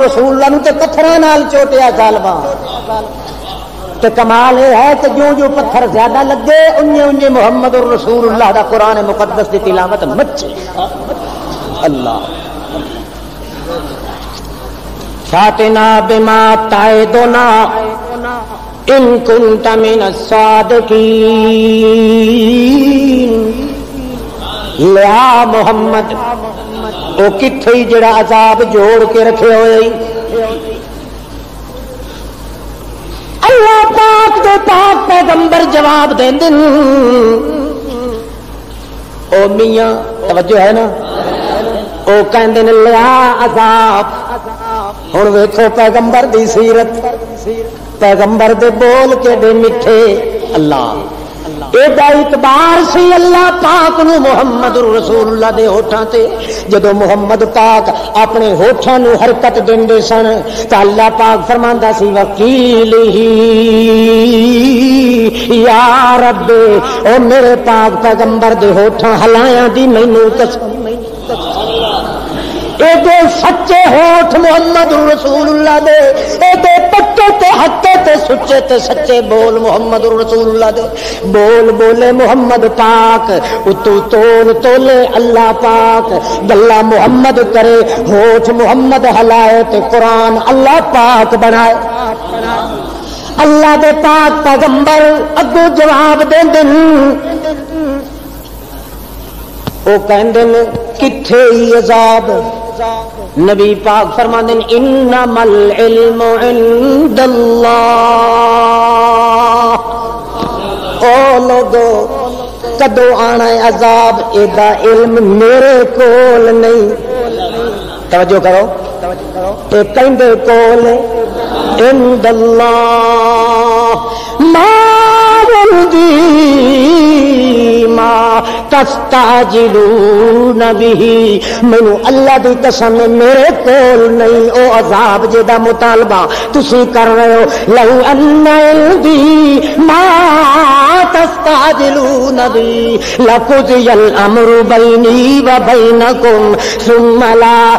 रसूल ते पत्थर चोटिया जालमा। तो कमाल यह है कि जो जो पत्थर ज़्यादा लगे उन्हें उन्हें मोहम्मद और रसूल का कुरान मुकदस की तिलावत मचे अल्लाह। फातिना बिमा ताए दोना इन कुंत मिन सादकी लिया मोहम्मद। वो किथे ही जड़ा अजाब जोड़ के रखे हुए? अल्लाह पाक दे पाक पैगंबर जवाब दे दिन ओ मियाँ, तवज्जो है ना? ओ कहते लिया अजाब हूँ वेखो पैगंबर की सीरत। पैगंबर दे बोल के दे मिठे अल्लाह। एदा इतबार से अल्लाह पाक नु मुहम्मद रसूलुल्लाह दे होठां ते। जदों मुहम्मद पाक अपने होठां नु हरकत देंदे सन तो अल्लाह पाक फरमा सी, वकील ही, या रब्बे, ओ मेरे पाक पैगंबर दे होठां हलाया दी मैनू कसम एदे सच्चे होठ मोहम्मद रसूलुल्लाह दे। एदे पक्के ते हक्के ते सुच्चे ते सच्चे बोल मोहम्मद रसूलुल्लाह दे। बोल बोले मोहम्मद पाक, उतू तोल तोले अल्लाह पाक। गल्ला मोहम्मद करे, होठ मोहम्मद हलाए ते कुरान अल्लाह पाक बनाए। अल्लाह दे पाक पैगंबर अगू जवाब दे दिन वो कहते किथे ही अजाब? नबी पाक फरमा दिन इन्नमल इल्म ओ लोगो, कदो आना है अजाब, एदा इल्म मेरे कोल नहीं। तवज्जो करो। ते कहते कोल इंदल्ला मैनू अल्लाह की कसम, मेरे कोल नहीं, ओ अजाब जेदा मुतालबा। तुसी कर रहे हो, लहू अन्नी माँ तस्ताजिलू नबी। लकुजल अमरु बैनी व बैनकुम। सुमला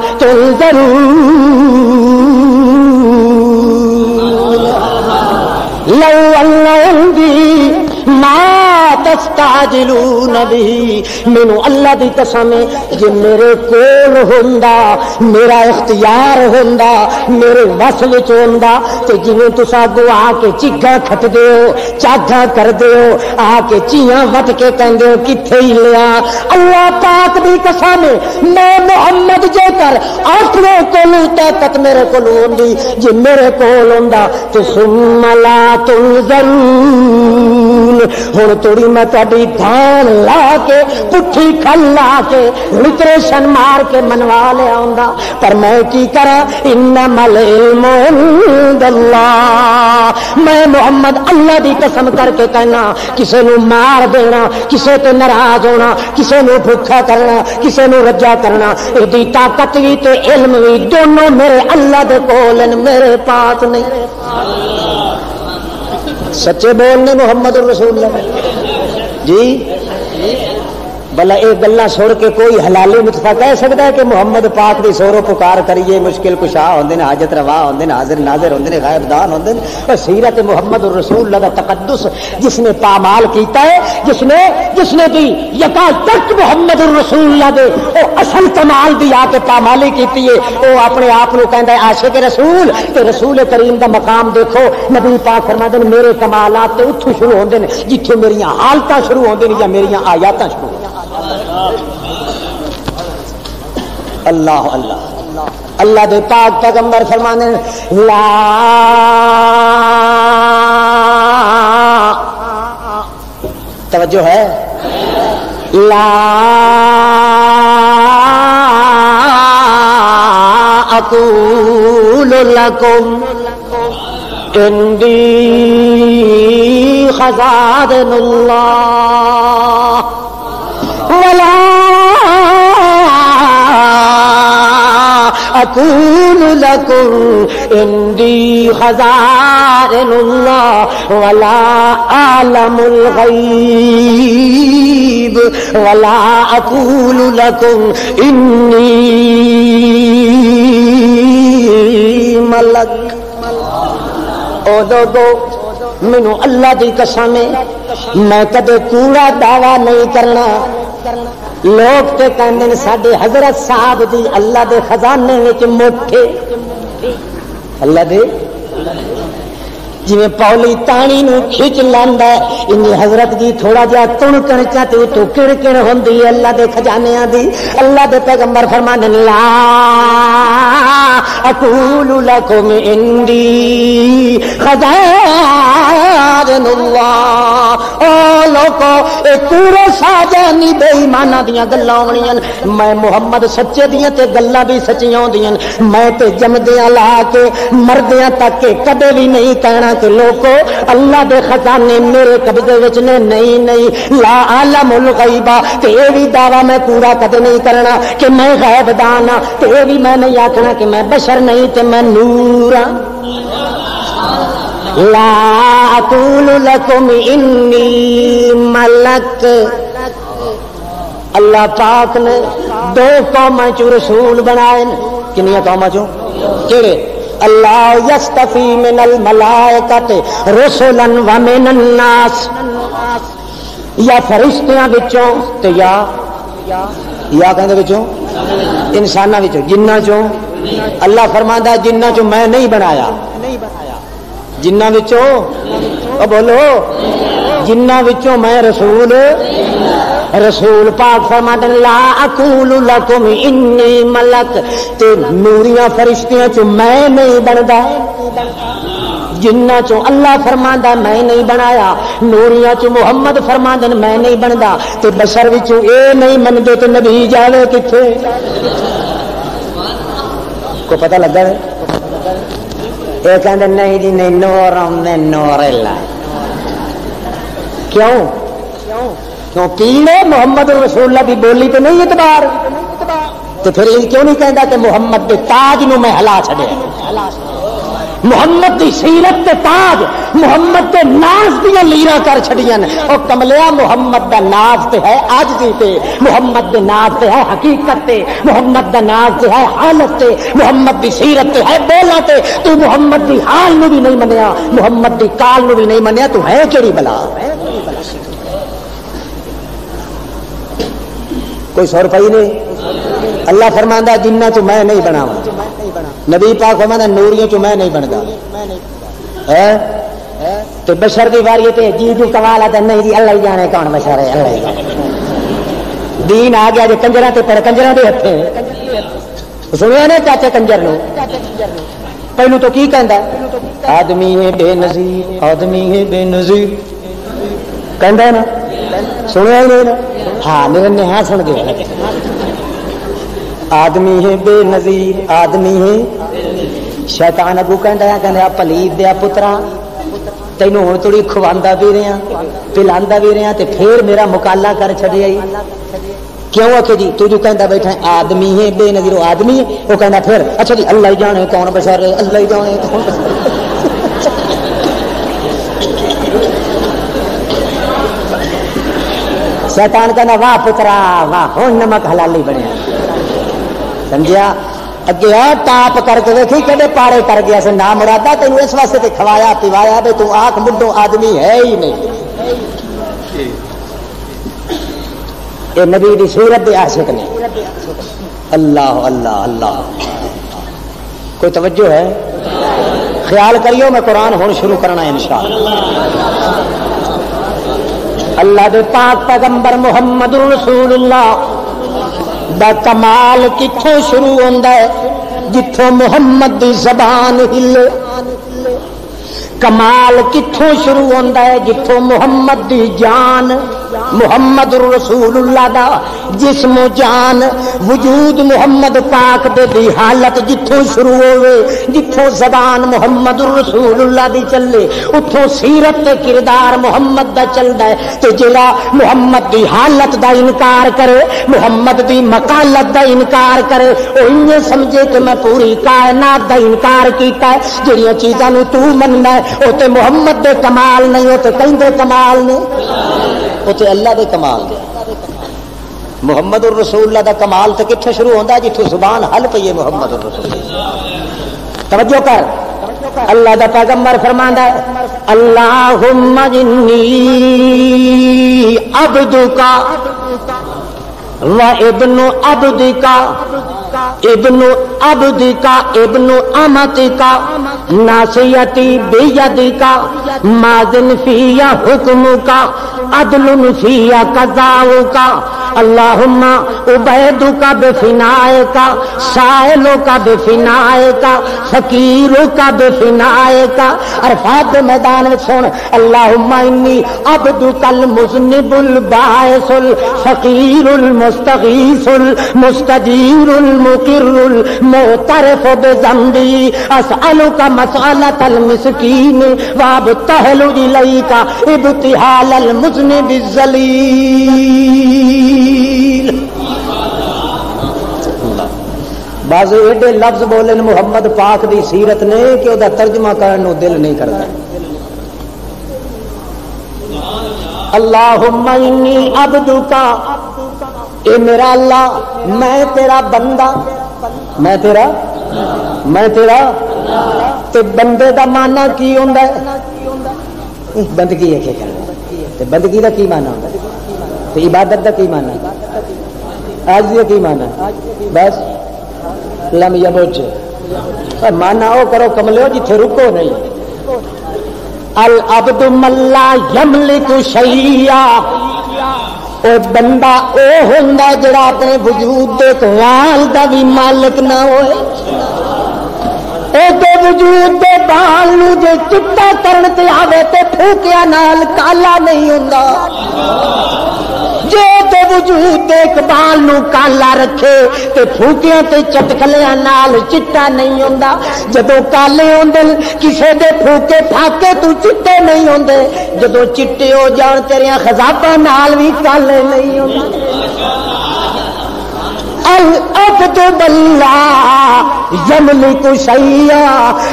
तुम लहू अन्नी माँ तस्ताजिलू नबी मैनू अल्लाह की कसम जे मेरे कोल होंदा, मेरा इख्तियार होंदा, मेरे वस विच होंदा। ते तुस अगो आके चिग्गा खटदे हो, चागा करदे हो, आके चियाँ वट के कहंदे हो ही लिया अल्लाह पाक की कसम मैं मोहम्मद जेकर अपने कोलू ताकत मेरे को होंदी, जे मेरे कोल ते सुमला तुम ज़रूर हूँ थोड़ी मैं थोड़ी धान ला के पुठी खल ला के लिटरेशन मार के मनवा लिया आऊँगा। पर मैं की करा? इन्ना मल मैं मोहम्मद अल्लाह की कसम करके कहना, किसी नु मार देना, किसी ते नाराज़ होना, किसी नु भूखा करना, किसी नु रजा करना। यदि ताकत भी तो इल्म भी दोनों मेरे अल्लाह के कोल मेरे पास नहीं। सच्चे बोलने मोहम्मद रसूल जी भला एक गल्ला सुन के कोई हलाली मुतफा कह सकता है कि मुहम्मद पाक की सोरो पुकार करिए, मुश्किल कुशा होंगे ने, हाजत रवा होंगे ने, हाजिर नाजिर होंगे ने, गायबदान होंगे और सीरत मोहम्मद रसूल का तकदस जिसने पामाल किया है, जिसने जिसने भी यका तक मोहम्मद रसूल दे असल कमाल की आके पामाली की है, वो अपने आप को कहता है आशे के रसूल तो रसूल करीम का मकाम देखो, नबी पाक फरमा दिन मेरे कमालात तो उतों शुरू होंगे जिथे मेरिया हालत शुरू होंगे या मेरिया आयात शुरू होंगे अल्लाह अल्लाह। अल्लाह दे पाक पैगंबर फरमाने, ला तवज्जो है? ला अकूल लकुम इंदी खजादनुल्लाह वला अकूल लकुम इंदी खजारनुल्लाह वला आलमुल गैब वला अकूल लकुम इन्नी मलक मैनू अल्लाह की कसम है। मैं कदे कूड़ा दावा नहीं करना। लोग तो कहते साडे हज़रत साहब की अल्लाह के खजाने मोटे अल्लाह दे? जिमें पौली ताणी खिच लांदा इन हज़रत जी थोड़ा जहा तुण कणचा ते उतो किण किण होंदी अल्लाह दे खजाने दी। अल्लाह दे पैगंबर फरमान ला अकूलु लकुम इंदी बेईमाना दियाँ होणियाँ मैं मुहम्मद सच्चे दियाँ ते गल्लां भी सच्चियाँ होंदियाँ मैं ते जमदियाँ ला के, मरदियाँ तक के कदे भी नहीं कहना कि लोगो, अल्लाह के खजाने मेरे कब्जे विच ने नहीं नहीं। ला आला मुल गईबा ते ये भी दावा मैं पूरा कदे नहीं करना कि मैं गैब दाना ते ये भी मैं नहीं आखना कि मैं बशर नहीं ते मैं नूर लकुम इन्नी मलक। अल्लाह पाक ने दो कौमा चो रसूल बनाए किनिया कौमा चो? केड़े? अल्लाह यस्तफी मिनल मलायकत, रसुलन व मिनन नास। या फरिश्तियाँ विचों, ते या या कहंदे विचों, इंसानां विचों, जिन्ना चों। अल्लाह फरमांदा, जिन्ना चों मैं नहीं बनाया। जिन्ना विचों ओ बोलो। जिन्ना विचों मैं रसूल रसूल पाक फरमाते ला अकूल लकुम इन्नी मलक ते नूरियाँ फरिश्तियाँ चो मैं नहीं बनता जिन्ना चो अल्लाह फरमांदा मैं नहीं बनाया नूरिया चो मुहम्मद फरमांदे मैं नहीं बनता ते बशर विचों ए नहीं मनदे ते नबी जावे किथे को पता लगा है ये नहीं जी नहीं नूर आंदे नूर क्यों? क्यों पीड़े मोहम्मद रसूल्ला की बोली तो नहीं इतबार। तो फिर क्यों नहीं कहता कि मोहम्मद के ताज नु मैं हला छड़े? मुहम्मद की सीरत के ताज, मुहम्मद के नाज दिया लीरा कर छड़ियाँ और कमलिया मुहम्मद का नाज तो है आज दी पे मुहम्मद के नाज तो है हकीकत से मुहम्मद का नाज तो है हालत से मुहम्मद की सीरत तो है बोला से तू मुहम्मद की हाल नु भी नहीं मनिया मुहम्मद की काल में भी नहीं मनिया तू है केड़ी बला? कोई सौ रुपये नहीं। अल्लाह फरमांदा, जिन्ना चो मैं नहीं बनावा। नबी पाक फरमांदा, नूरियों चो मैं नहीं बनता है? तो बशर की बारी ते जी जू कमाल है नहीं जी अल्लाह जाने कौन बशर है, अल्लाह दीन आ गया जो कंजरा ते पर कंजरा दे हथे सुनिया ने चाचे कंजर नु? पहलू तो की कहता आदमी है बेनजीर, आदमी है बेनजीर। कहता है ना? सुनिया ही नहीं ना? हाँ निरन्ने हाँ सुन गए। आदमी है बेनजीर, आदमी है। शैतान अगू कहता कहता दिया पुत्रा। तेन हूँ थोड़ी खुवादा भी रहा पिलांदा भी रहा फिर मेरा मुकाला कर छड़िया क्यों आखे जी? तू जो कहता बैठा आदमी है बेनजीर आदमी है। वो कहता फिर अच्छा जी, अल्लाह जाने, कौन बशर अल्लाह जाने, कौन शैतान कहना वाह पुत्रा, वाह हूँ नमक हलाली बनया समझिया? अगे ताप करके देखी, कदे पारे कर गया ना मुरादा तेन इस वास्ते ते खवाया, पिवाया तू आख मुंडो आदमी है ही नहीं। ये नबी की सूरत के आशिक ने। अल्लाह अल्लाह अल्लाह। कोई तवज्जो है? ख्याल करियो, मैं कुरान हूँ शुरू करना है अल्लाह दे पाक पैगंबर मुहम्मद रसूलुल्लाह। दा कमाल कितों शुरू होंदा है? जिथों मुहम्मद ਜ਼ਬਾਨ जबान कमाल कितों शुरू होंदा है, जिथों मुहम्मद दी जान। मुहम्मद रसूलुल्लाह दा जिस्म जान। वजूद मुहम्मद पाक दे दी हालत जिथों शुरू होवे, जिथों जबान मुहम्मद रसूलुल्लाह दी चले, उथों सीरत ते किरदार मुहम्मद दा चलदा है। ते जेड़ा मुहम्मद दी हालत दा इनकार करे, मुहम्मद दी मकालत दा इनकार करे ओ इन्ने समझे कि मैं पूरी कायनात दा इनकार कीता है। जेड़ियाँ चीजां नु तू मनना है ओ ते मुहम्मद दे कमाल नहीं ओ ते कहंदे कमाल ने उसे अल्लाह के कमाल मुहम्मद रसूल का कमाल तो कितने शुरू होता जितों ज़ुबान हल पई है मुहम्मद रसूल तवज्जो कर। अल्लाह का पैगंबर फरमांदा है अल्लाह अब्दू का व इब्नु अब्दिका इब्नु अब्दिका इब्नु अमतिका नासियती बेयदिका माजन फिया हुक्म का अदलुन फिया कजाऊ का अल्लाहुम्मा, उबैदू का बेफिनाए का सायलों का बेफिनाए का, फकीरों का बेफिनाए का। अरफात मैदान में सुन, अल्लाहुम्मा इन्नी अब्दू कल मुजनिबुल बायसुल, फकीरुल मुस्तगीसुल, मुस्तजीरुल मुकिरुल, मोतरफ बेजम्बी। असअलु का मसअलत अल मिस्कीन वाब तहलु इलैका इब्तिहाल अल मुजनिब जलील। बाजू एडे लफ्ज बोले मुहम्मद पाक की सीरत ने कि तर्जमा करने दिल नहीं करता अल्लाह अबदू का, ए मेरा अल्लाह, मैं तेरा बंदा, मैं तेरा मैं तेरा, ते बंदे का माना की होंगे बंदगी है बंदगी का की माना तो इबादत का की माना आज की माना बस। लम यबोचे माना वो करो कमलो जिथे रुको नहीं। अल अबद मल्ला यमलिक शैया। ओ बंदा ओ होंगे जरा अपने वजूद के वाल का भी मालिक ना होए। ओदे वजूद के बाल जे चिट्टा करन ते आवे ते फूकिया नाल काला नहीं होंदा। जे ते वजूद दे इकबाल काला रखे, ते फूकिया ते चटकलिया नाल चिट्टा नहीं होंदा। जदों काले होंदे, किसे दे फूके फाके तू चिट्टे नहीं होंदे। जदों चिट्टे हो जान, तेरिया खजाबा नाल भी काले नहीं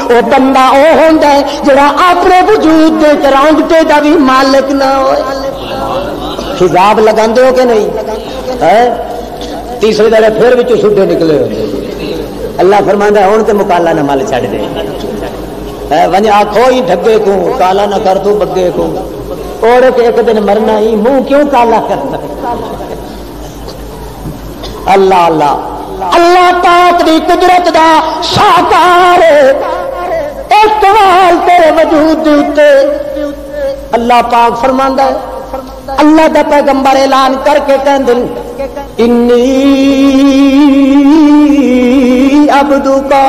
वो बंदा होंगे जरा अपने वजूद के रौंगटे का भी मालिक ना हो हिजाब लगा हो कि नहीं? है? तीसरे दड़े फिर भी सुटे निकले हो अल्लाह फरमांदा हूँ तो मुकाला ना मल छड़ दे। वंज आखो ही ढगे को, काला ना कर तू बगे को। और एक दिन मरना ही मुँह क्यों काला करना? अल्लाह अल्लाह। अल्लाह पाक की कुदरत का साकार इस्तेमाल तेरे वजूद उत्ते। अल्लाह पाक फरमांदा है अल्लाह का पैगंबर ऐलान करके कहते इन्नी अबदू का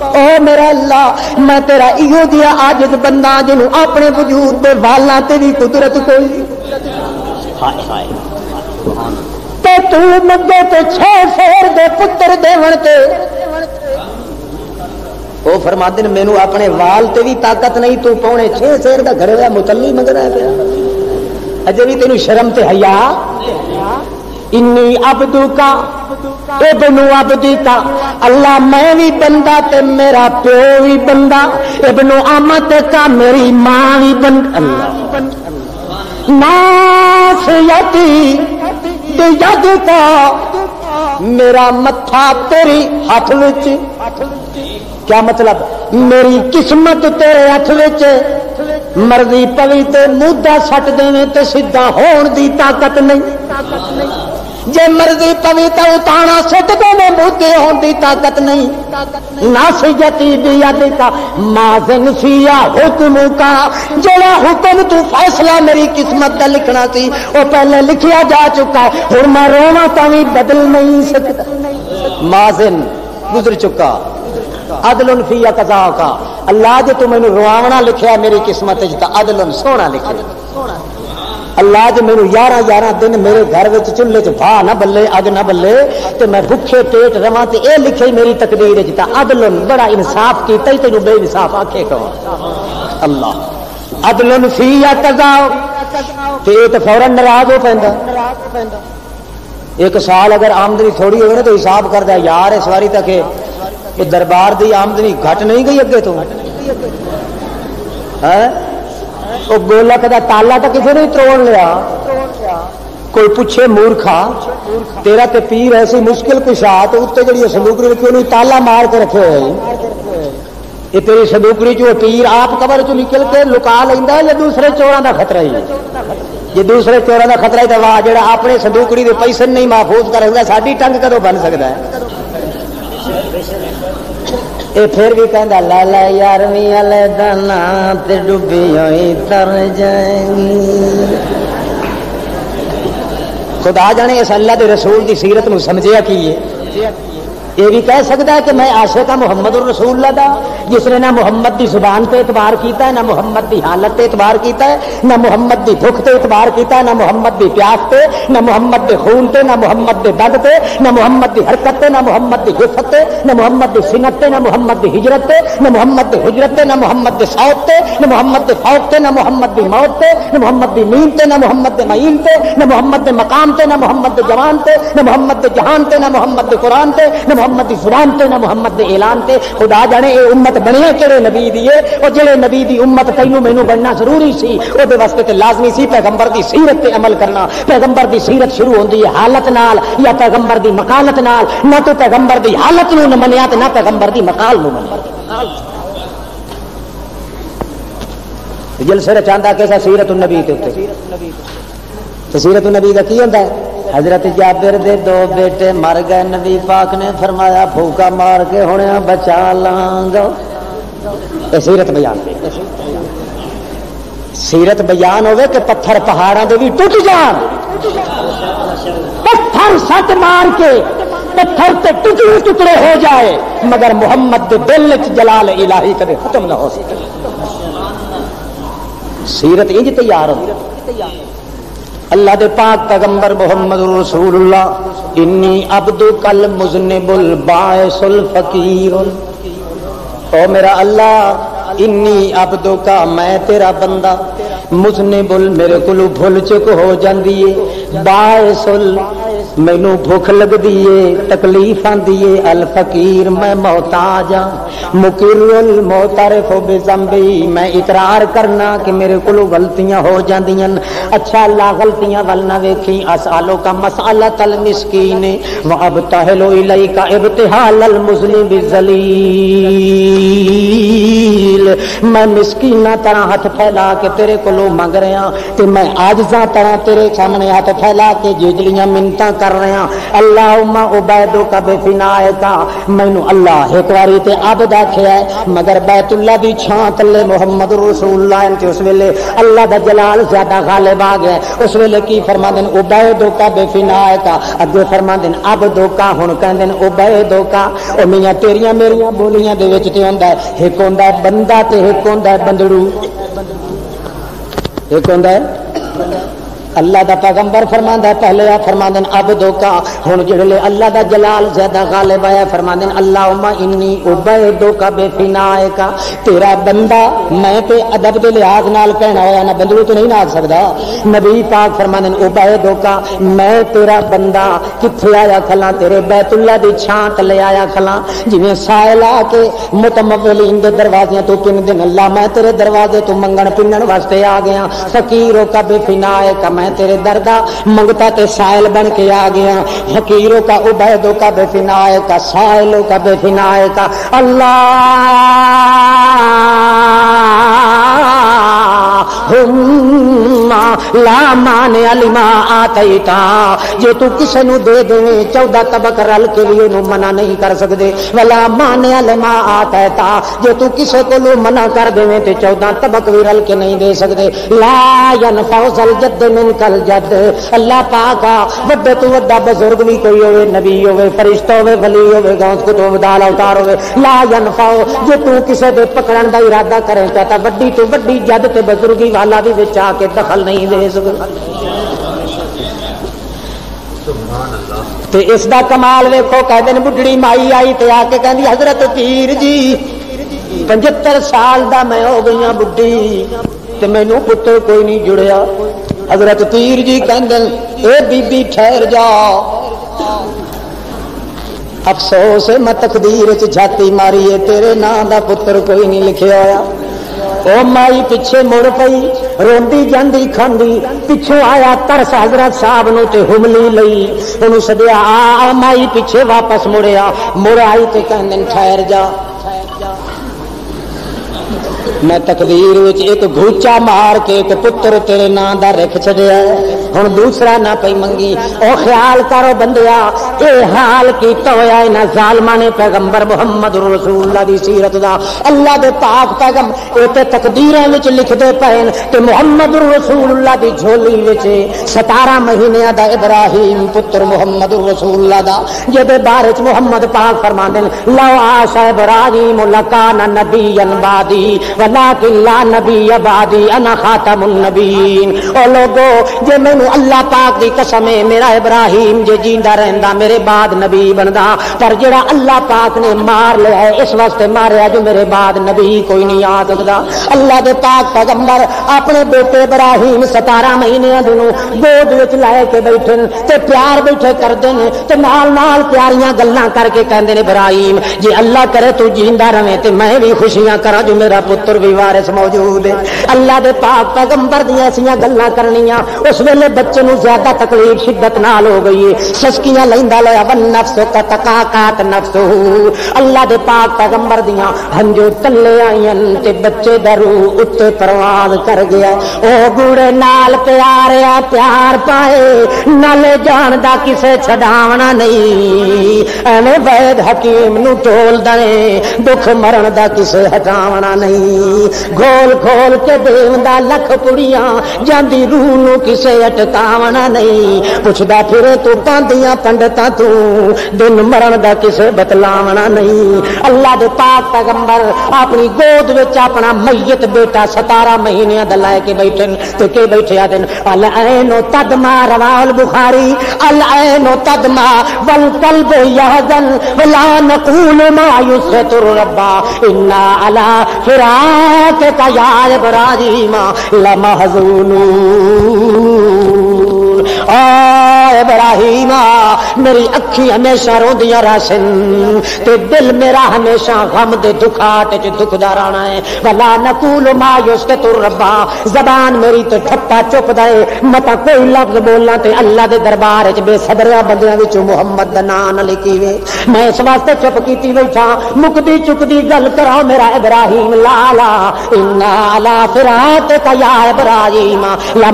ओ मेरा अल्लाह, मैं तेरा इो दिया आजिद बंदा जिन्हों अपने वजूद के वालों भी कुदरत कोई हाय ते मंगे ते छे शेर दे पुत्र देवन ते। फरमाते ने, मेनू अपने वाल ते भी ताकत नहीं, तू पौने छे शेर का घरे हुआ मुतली मंगना अजे भी तेन शर्म ते हया। इन्नी अबदू का, इबनू अबदी अल्लाह मैं भी बंदा ते मेरा प्यो भी बंदा। इबनू आमद का मेरी माँ भी बंदा। नास यद मेरा मथा तेरी हाथ विच। क्या मतलब? मेरी किस्मत तेरे हथ मर्ज़ी पवी ते मुद्दा सट देवे ते सीधा होने की ताकत नहीं जे मर्ज़ी पवी तो उताना सुट देवे मुद्दे होने की ताकत नहीं तू फैसला मेरी किस्मत का लिखना सी पहले लिखिया जा चुका है मैं रोना तो भी बदल नहीं सकता माजन गुजर चुका अदलन फिया कजा का अल्लाह जो तू मैंने रुआवना लिखा मेरी किस्मत अदलन सोना लिखे। अल्लाह जो मैंने यारह यारह दिन मेरे घर में चूल्हे च भा ना बल्ले, अग ना बल्ले तो मैं भुखे पेट रवा तो यह लिखे मेरी तकदीर अदलन, बड़ा इंसाफ किया तेन बेइंसाफ आखे कहो अल्लाह। अदलन फिया कजा तो फ़ौरन नाराज़ हो पैदा। एक साल अगर आमदनी थोड़ी हो तो हिसाब करता यार इस बारी तक ये दरबार की आमदनी घट नहीं गई अगे तो? है? गोलक का ताला तो किसी ने त्रोड़ लिया। कोई पुछे, मूर्खा, तेरा ते पीर ऐसी मुश्किल आ तो उत्ते जी सलूकरी रखी ताला मार के रखे हुए ये तेरी संदूकड़ी चो पीर आप कबर चो निकल के लुका लेंदा या दूसरे चोरों का खतरा ही? जे दूसरे चोरों का खतरा ही तो वाह जो अपने संदूकड़ी के पैसे नहीं महफूज कर सकता साड़ी टंग कदों बन सकता है? ये फिर भी कहता लाला यारवी वाले दाना ते डुबी हुई तर जाएँगी खुदा जाने इस अल्लाह के रसूल की सीरत में समझिया की है ये भी कह सकता है कि मैं आशे का मुहम्मद रसूल दा जिसने ना मुहम्मद की ज़ुबान पे एतबार किया है ना मुहम्मद की हालत पे एतबार किया है ना मुहम्मद की दुख पे एतबार किया है ना मुहम्मद की प्यास पे ना मुहम्मद के खून पे ना मुहम्मद के दर्द पे ना मुहम्मद की हरकत पे ना मुहम्मद की गुफत पे ना मुहम्मद की सिनत पे ना मुहम्मद की हिजरत पे ना मुहम्मद की हिजरत पे ना मुहम्मद के सौत पे ना मुहम्मद के फौक पे ना मुहम्मद की मौत पे ना मुहम्मद की नींद पे ना मुहम्मद के मईन पे ना मुहम्मद के मकाम पे ना मुहम्मद के जवान पे ना मुहम्मद के जहान पे ना मुहम्मद के कुरान पे ना मुहम्मद की ज़ुबान पे ना मुहम्मद के ऐलान पे खुदा जाने ये उम्मत बने किहड़े नबी दी है और जेड़े नबी दी उम्मत तैनू मैनू बनना ज़रूरी सी, ओदे वास्ते ते लाजमी सी पैगंबर की सीरत पे अमल करना। पैगंबर की सीरत शुरू होती है हालत नाल, या पैगंबर की मकालत ना तो पैगंबर की हालत नू मनिया ते ना पैगंबर की मकाल नू मनिया जलसे रचांदा कैसा सीरत नबी के उत्ते। सीरत नबी का की होता है? हज़रत जाबिर दे दो बेटे मर गए नबी पाक ने फरमाया, फूका मार के हुने बचा लांगा। सीरत बयान। सीरत बयान कि पत्थर पहाड़ा दे भी टूट जान पत्थर सट मार के पत्थर से टुकड़े टुकड़े हो जाए, मगर मोहम्मद दिल जलाल इलाही कदे खत्म ना हो सके। सीरत इंज तैयार हो अल्लाह दे पाक पैगंबर मोहम्मद रसूलुल्लाह, इन्नी अब्दु कल मुजनिबुल बायसुल फकीर। ओ मेरा अल्लाह, इन्नी अब्दु का मैं तेरा बंदा। मुजनिबुल मेरे को भूल चुक हो जाती है। बायसुल मैनू भुख लगती है तकलीफ़ आती है अल फकीर मैं मोहताज मुकिर मोहतारिफ बेजम्बी मैं इकरार करना कि मेरे को गलतियाँ हो जांदियाँ अच्छा अल्लाह गलतियाँ वल ना वेखी असालो का मसाला तल मिसकीन व अब तहलो इलई का इब्तिहाल अल मुस्लिम बिजलील मैं मिसकीना तरह हाथ फैला के तेरे को मंग रहा, ते मैं आजजा तरह तेरे सामने हाथ फैला के जिजलियाँ मिन्नता कर रहा। अल्लाह उबैदो का बेफिनाए का मैनू अल्लाह एक बारी ते है, मगर बैतुल्ला की छां तले मुहम्मद रसूल उस वेले अल्लाह का जलाल ज़्यादा गालिब आ गया। उस वेले की फरमा दिन उबैदो का बेफिनाए का अगे फरमा दिन अब दोका हूँ कहते उबे दोका मियाँ तेरिया मेरिया बोलियाँ एक होंगे बंदा ते एक होंगे बंदड़ू एक होंगे अल्लाह का पैगंबर फरमांदा पहले आ फरमांदन अब धोखा। हूँ जो अल्लाह का जलाल ज़्यादा गालिब आया फरमांदन अल्लाह इन्नी उबे दो धोखा बेफिनाए का तेरा बंदा मैं पे अदब के लिहाज नाल कहना होया, ना बंदू तो नहीं नाच सकता नबी पाक फरमांदन उबे धोखा, मैं तेरा बंदा किथे आया खला, तेरे बैतुल्ला की छां तले आया खला। जिमें सायल आके मुतमवलीन के दरवाजे तो किन दिन अल्लाह मैं तेरे दरवाजे तो मंगण पिंगन वास्ते आ गया। फकीरों का बेफिनाए का मैं तेरे दरदा मंगता ते सायल बन के आ गया। फकीरों का, उबैदों का बेफिनाए का सायलों का बेफिनाए का। अल्लाह! ला माने अलिमा आतईता जे तू किसी दे देवे, चौदह तबक रल के भी मना नहीं कर सकते वला माने अलिमा आतैता। जे तू किसी को मना कर देवे तो चौदह तबक भी रल के नहीं दे सकते लायन फौसल जद मिन कल जद अल्लाह पाका वे तू वा बजुर्ग भी कोई हो नबी हो फरिश्ता हो वली हो गौस कुतुब दाल अवतार हो लायन फाओ जे तू किसी पकड़न का इरादा करे तो वड्डी तो वड्डी जद ते बजुर्गी वाला भी आके दखल नहीं दे सकता ते इसका कमाल वेखो कहते बुढ़ड़ी माई आई तो आके कहती हज़रत पीर जी पचहत्तर साल का मैं हो गई हाँ बुढ़ी तो मैनू पुत्र कोई नहीं जुड़िया हज़रत पीर जी कहते बीबी, ठहर जाओ अफसोस मैं तकदीर छाती मारी है तेरे नाम का पुत्र कोई नहीं लिखा होया ओ माई पिछे मुड़ पई रोंदी जांदी खांदी पिछों आया तरस हज़रत साहब नु ते हुमली लई ओनु सदया आ माई पिछे वापस मुड़िया मुड़ आई ते कहंदे ठहर जा मैं तकदीर एक घूचा मार के एक पुत्र तेरे ना का रख छड़िया हूँ। दूसरा ना पई मंगी। ओ ख्याल करो बंदिया ये हाल किया होया इन्होंने जालमा ने पैगंबर मुहम्मद रसूल की सीरत का अल्लाह के पाक पैगम ये तकदीर लिखते पे कि मुहम्मद रसूल की झोली सतारा महीने का इब्राहिम पुत्र मुहम्मद रसूल का जेदे बारे मुहम्मद पाक फरमा दें लो आशा इब्राहिम लका नबी अनबादी नबी अबादी अना खातमुन नबीन। ओ लोगो, जे मैनू अल्लाह पाक की कसम है मेरा इब्राहिम जे जींदा रहंदा मेरे बाद नबी बनदा। पर जेड़ा अल्लाह पाक ने मार लिया है, इस वास्ते मारिया जो मेरे बाद नबी कोई नहीं आ सकता अल्लाह के पाक पैगंबर अपने बेटे इब्राहिम सतारा महीने दोनों गोद विच लाए के बैठे ते प्यार बैठे करते हैं ते नाल नाल प्यारियाँ गल्लां करके कहते ने, इब्राहिम, जे अल्लाह करे तू जींदा रहे ते मैं भी खुशियाँ करा, जो मेरा पुत्र भी वारिस मौजूद है। अल्लाह के पाक पैगंबर ऐसा गल् करनिया, उस वेले बच्चे ज़्यादा तकलीफ़, शिद्दत नाल हो गई है। सस्कियाँ लेंदा लिया वन नफ्स तका कात नफ्स अल्लाह के पाक पैगंबर दिया हंजो तले आईन ते बच्चे दरू उत्ते परवाज कर गया। ओ गुड़े नाल प्यार प्यार पाए, नाले जान दा किसे छडावना नहीं। एवं वैद हकीम नु दे दुख मरण दा किसे हटावना नहीं। घोल खोल के देवदा लख पुड़िया जाती रूह न किसे अटकावना नहीं पुछदा फिरे तू पांदिया पंडित तू दिन मरण का किसे बतलावना नहीं अल्लाह के पाक पैगंबर अपनी गोद विच अपना मैयत बेटा सतारा महीने का लैके बैठे तो के बैठे दिन अल ऐनो तदमा रवाल बुखारी अल ऐनो तदमा वल कल्ब यहजन वला नकूल मायुस तुर रब्बा इन्ना अला फिराक का माँ इब्राहिम लमहजूनून इब्राहिमा मेरी अखी हमेशा रोंदियाँ रासन ते दिल मेरा हमेशा गम दे दुखाट च दुखदा रहना है। भला नकूल मायूस के तुर रब्बा। जबान मेरी तो ठप्पा चुप दे मता कोई लफ्ज बोलना ते अल्लाह दे दरबार च बेसबरिया बंदियाँ विचों मुहम्मद दा नाम न लिखी वे। मैं इस वास्ते चुप कीती बैठा। मुकदी चुकदी गल करा मेरा इब्राहिम लाला। इन्ना ला फिरात का या इब्राहिम। ला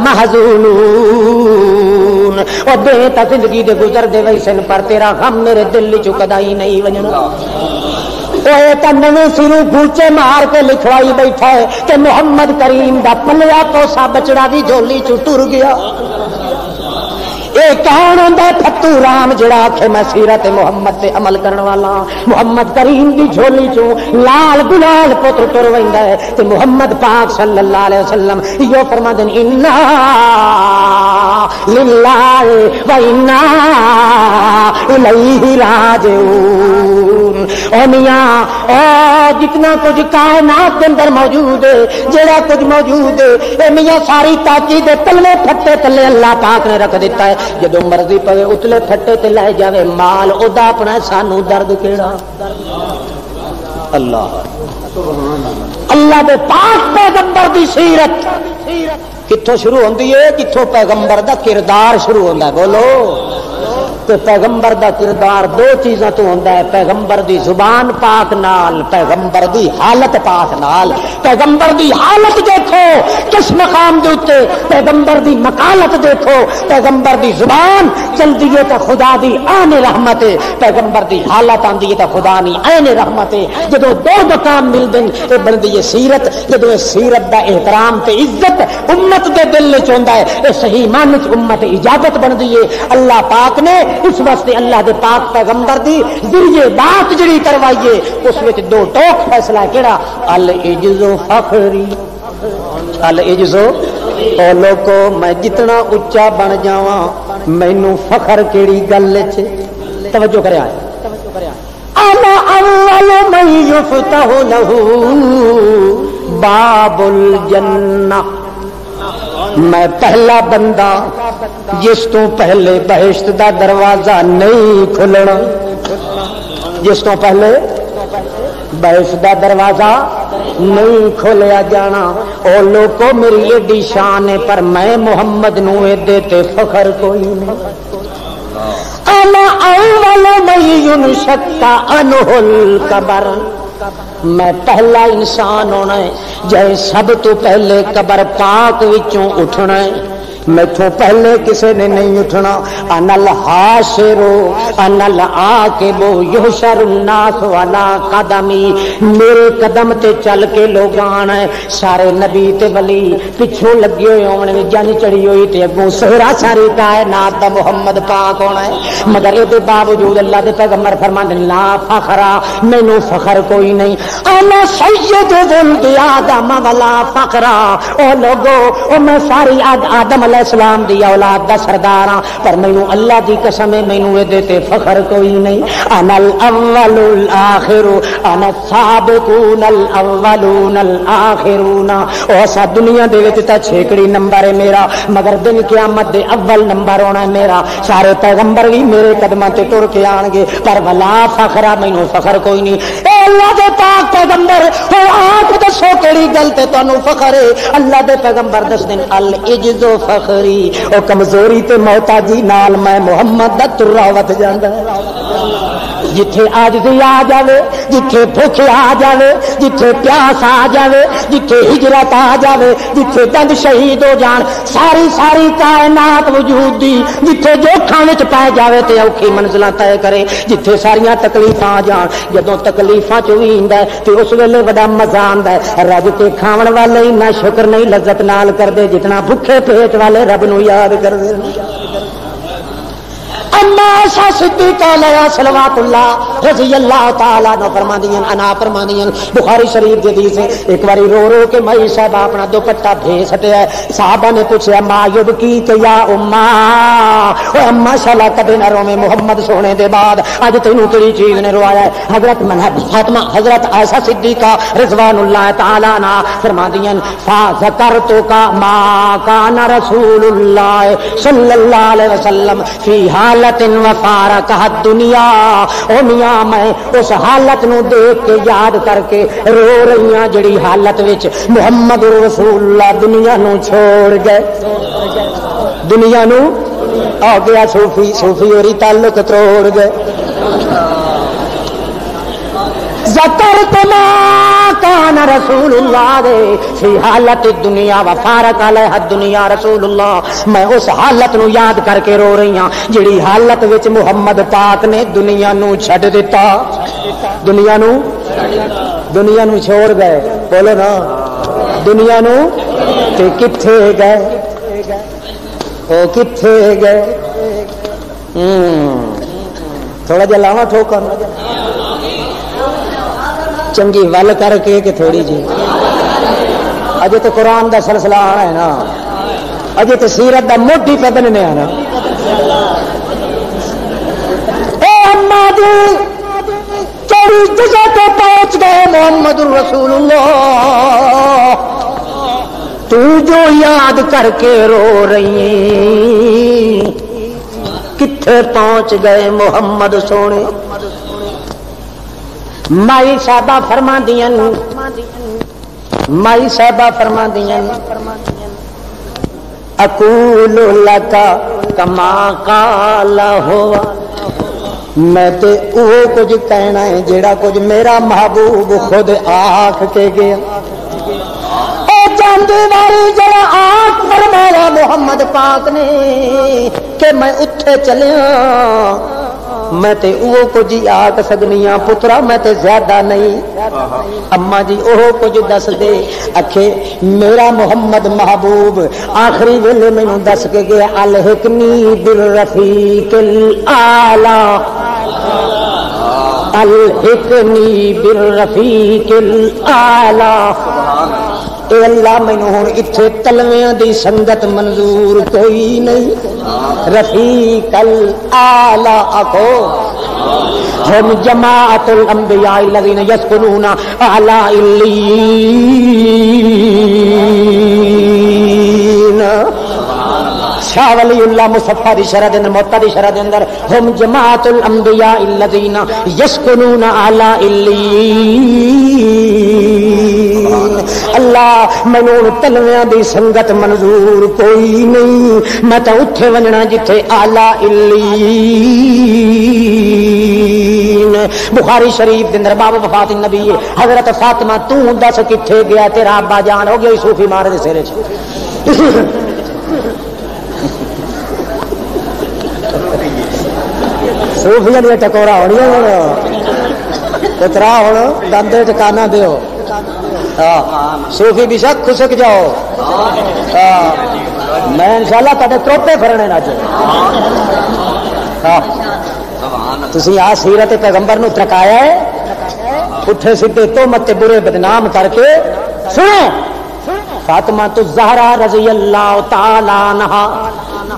महजूनून और दे ज़िंदगी दे गुजर दे वैसन, पर तेरा गम मेरे दिल चु कदाई नहीं वजना तो नवे सिरू गुलचे मार के लिखवाई बैठा है कि मुहम्मद करीम का पलिया तो सा बचड़ा की झोली चु टुर गया। ये कौन होंगे फतू राम जड़ा आखे, मैं सीरत मुहम्मद से अमल करने वाला मुहम्मद करीम की झोली चो लाल गुलाल पुत्र तुर वंदा है। मुहम्मद पाक सल्लल्लाहु अलैहि वसल्लम यो फरमा देन इन्ना लिल्लाह व इन्ना इलैहि राजिऊन। ओ मियाँ, ओ जितना कुछ कायनात के अंदर मौजूद है, जेड़ा कुछ मौजूद है, ए मियाँ, सारी ताकी दे तलवे फट्टे तले अल्लाह पाक ने रख दिता है। जो मर्ज़ी पवे उतले फटे ते लै जावे माल ओदा अपना सानू दर्द केड़ा अल्लाह अल्लाह के पाक पैगंबर की सीरत कितों शुरू होती है है तो पैगंबर का किरदार दो चीज़ों तो है पैगंबर की ज़ुबान पाक नाल पैगंबर की हालत पाक नाल पैगंबर की हालत देखो किस मकाम के उत्ते पैगंबर की मकालत देखो पैगंबर की ज़ुबान चलती है तो खुदा की आने रहमत है पैगंबर की हालत आती है तो खुदा की आने रहमत है जो दो मकाम मिलते हैं ये बनती है सीरत जो सीरत का एहतराम तो इज़्ज़त उम्मत के दिल चाहता है ये सही मन उस वास्ते अल्लाह के पाक पैगंबर की ज़रिए बात जी करवाइए, उस दो टोक फैसला केड़ा? मैं जितना उच्चा बन जावा, मैनू फखर केड़ी गल च तवज्जो कर जन्ना मैं पहला बंदा, जिस तो पहले बहिश्त का दरवाज़ा नहीं खुलना। जिस तो पहले बहिश्त का दरवाज़ा नहीं खोलिया जाना। ओ लोगो, मेरी एडी शान है, पर मैं मुहम्मद नुदे ते फखर कोई नहीं। अवल मई शक्का अनहुल कबर। मैं पहला इंसान होना है जै सब तो पहले कबर पाक विचों उठना है। मैथों पहले किसी ने नहीं उठना। अनल हाशिरो अनल आके बो यो शरुन्नास वाला कदमी। मेरे कदम ते चल के लोग आना सारे नबी ते वली पिछों लगे हुए होने जन चढ़ी हुई ते अगों सहरा सारी कायनात दा मोहम्मद पाक होना है। मगर ये बावजूद अल्लाह दे पैगंबर फरमाते ला फखरा मैनू फखर कोई नहीं। अना सैयद वुल्द आदम वाला फखरा। ओ लोगो ओ मैं सारी आद, आदम सलाम दी औलाद का सरदार हाँ पर मैनू अल्लाह की कसम है, मैनू ये फखर कोई नहीं। अनल अव्वलुल आखिरु, अन दुनिया ता छेकड़ी नंबर है मेरा, मगर दिन क़यामत दे अव्वल नंबर होना है मेरा। सारे पैगंबर भी मेरे कदमां ते टुर के आणगे, पर भला फखरा, मैनू फखर कोई नहीं। अल्लाह पाक पैगंबर आप दसो केड़ी गल ते फखर है। अल्लाह दे पैगंबर दस दिन अल इज्जो फखर फखरी और कमज़ोरी ते मोहताजी नाल मैं मुहम्मद दा तुर्रा वध जांदा। जिथे आजजी आ जावे, जिथे भुख आ जावे, जिथे प्यास आ जावे, जिथे हिजरत आ जावे, जिथे दंद शहीद हो जान सारी सारी कायनात वजूद दी, जिथे जोखा पै जावे ते औखी मंजिल तय करे, जिथे सारिया तकलीफा आ जान जदों तकलीफा चो भी इंदा ते उस वेले बड़ा मज़ा आंदा रज के खावन वाले इन्ना शुक्र नहीं, लज्जत नाल करदे, जितना भुखे पेट वाले रब नु याद करदे। आशा नो के की तो मोहम्मद सोने दे बाद। आज तेनू केड़ी चीज़ ने रोया हज़रत फातिमा, हज़रत आयशा सिद्दीका रिजवानुल्लाह ताला ना फरमांदियाँ, फा ज़करतु का मा कान रसूलुल्लाह सल्लल्लाहु अलैहि फ़ी हालत वफारा कहा दुनिया ओ मिया मैं उस हालत नु देख के याद करके रो रही जड़ी हालत विच मुहम्मद रसूलुल्लाह दुनिया नु छोड़ गए दुनिया नु आ गया सूफी सूफी और ताल्लुक तोड़ गए जकर तुमा कान रसूलुल्लाह फ़ी हालत दुनिया व फारक अलैह दुनिया रसूलुल्लाह। मैं उस हालत नु याद करके रो रही हाँ जिड़ी हालत विच मुहम्मद पाक ने दुनिया नु छड़ दिता दुनिया नु? दुनिया नु छोड़ गए। बोलो ना। दुनिया नु? ते किथे गए? ओ किथे गए? हम्म। थोड़ा जा लावा चंगी वल करके कि थोड़ी जी अजे तो कुरान का सिलसिला आना है ना अजे तो सीरत का मोटी पदन ने आना पहुँच गए मोहम्मद रसूलुल्लाह तू जो याद करके रो रही किथे पहुँच गए मोहम्मद सोने माई साहबा फरमा दिया माई साहबा फरमा दिया अकूल लका कमा काला होवा मैं ते वो कुछ कहना है जेड़ा कुछ मेरा महबूब खुद आख के गया चांदी वाली जरा आख फरमाया मोहम्मद पाक ने कि मैं उठे चलिया मैं ते वो कुछ आख सकनी हाँ पुत्रा, मैं ते ज़्यादा नहीं। अम्मा जी ओह कुछ दस दे। अखे मेरा मोहम्मद महबूब आखिरी वेले मैनू दस के गया अलहिकनी बिल रफीक आला। आला अल्लाह मैनू हूँ इतने तलविया की संगत मंजूर कोई नहीं। रफी कल आला आखो। हम जमाअतुल अंबिया आला शरह अंदर हम जमाअतुल अंबिया लदीन यसकुनूना आला अल्लाह, मैनू तलविया की संगत मंजूर कोई नहीं। मैं तो उठे वजना जिथे आला इली बुखारी शरीफ के अंदर बाबा वफात नबी है। हज़रत फातिमा, तू दस किथे गया, तेरा अब्बा जान हो गया सूफी मारे दे सिरे सूफिया दिया टकोरा होनी उतरा हूँ दंदे टकाना दो सूफी भी शक खुशक जाओ। मैं इंशाला तेरे त्रोपे फिरने अज तुम आ सीरत पैगंबर न त्रकाया है। पुठे सीधे तो मत बुरे बदनाम करके। सुनो। फातिमा तो जहरा रज़ी अल्लाह ताला नहा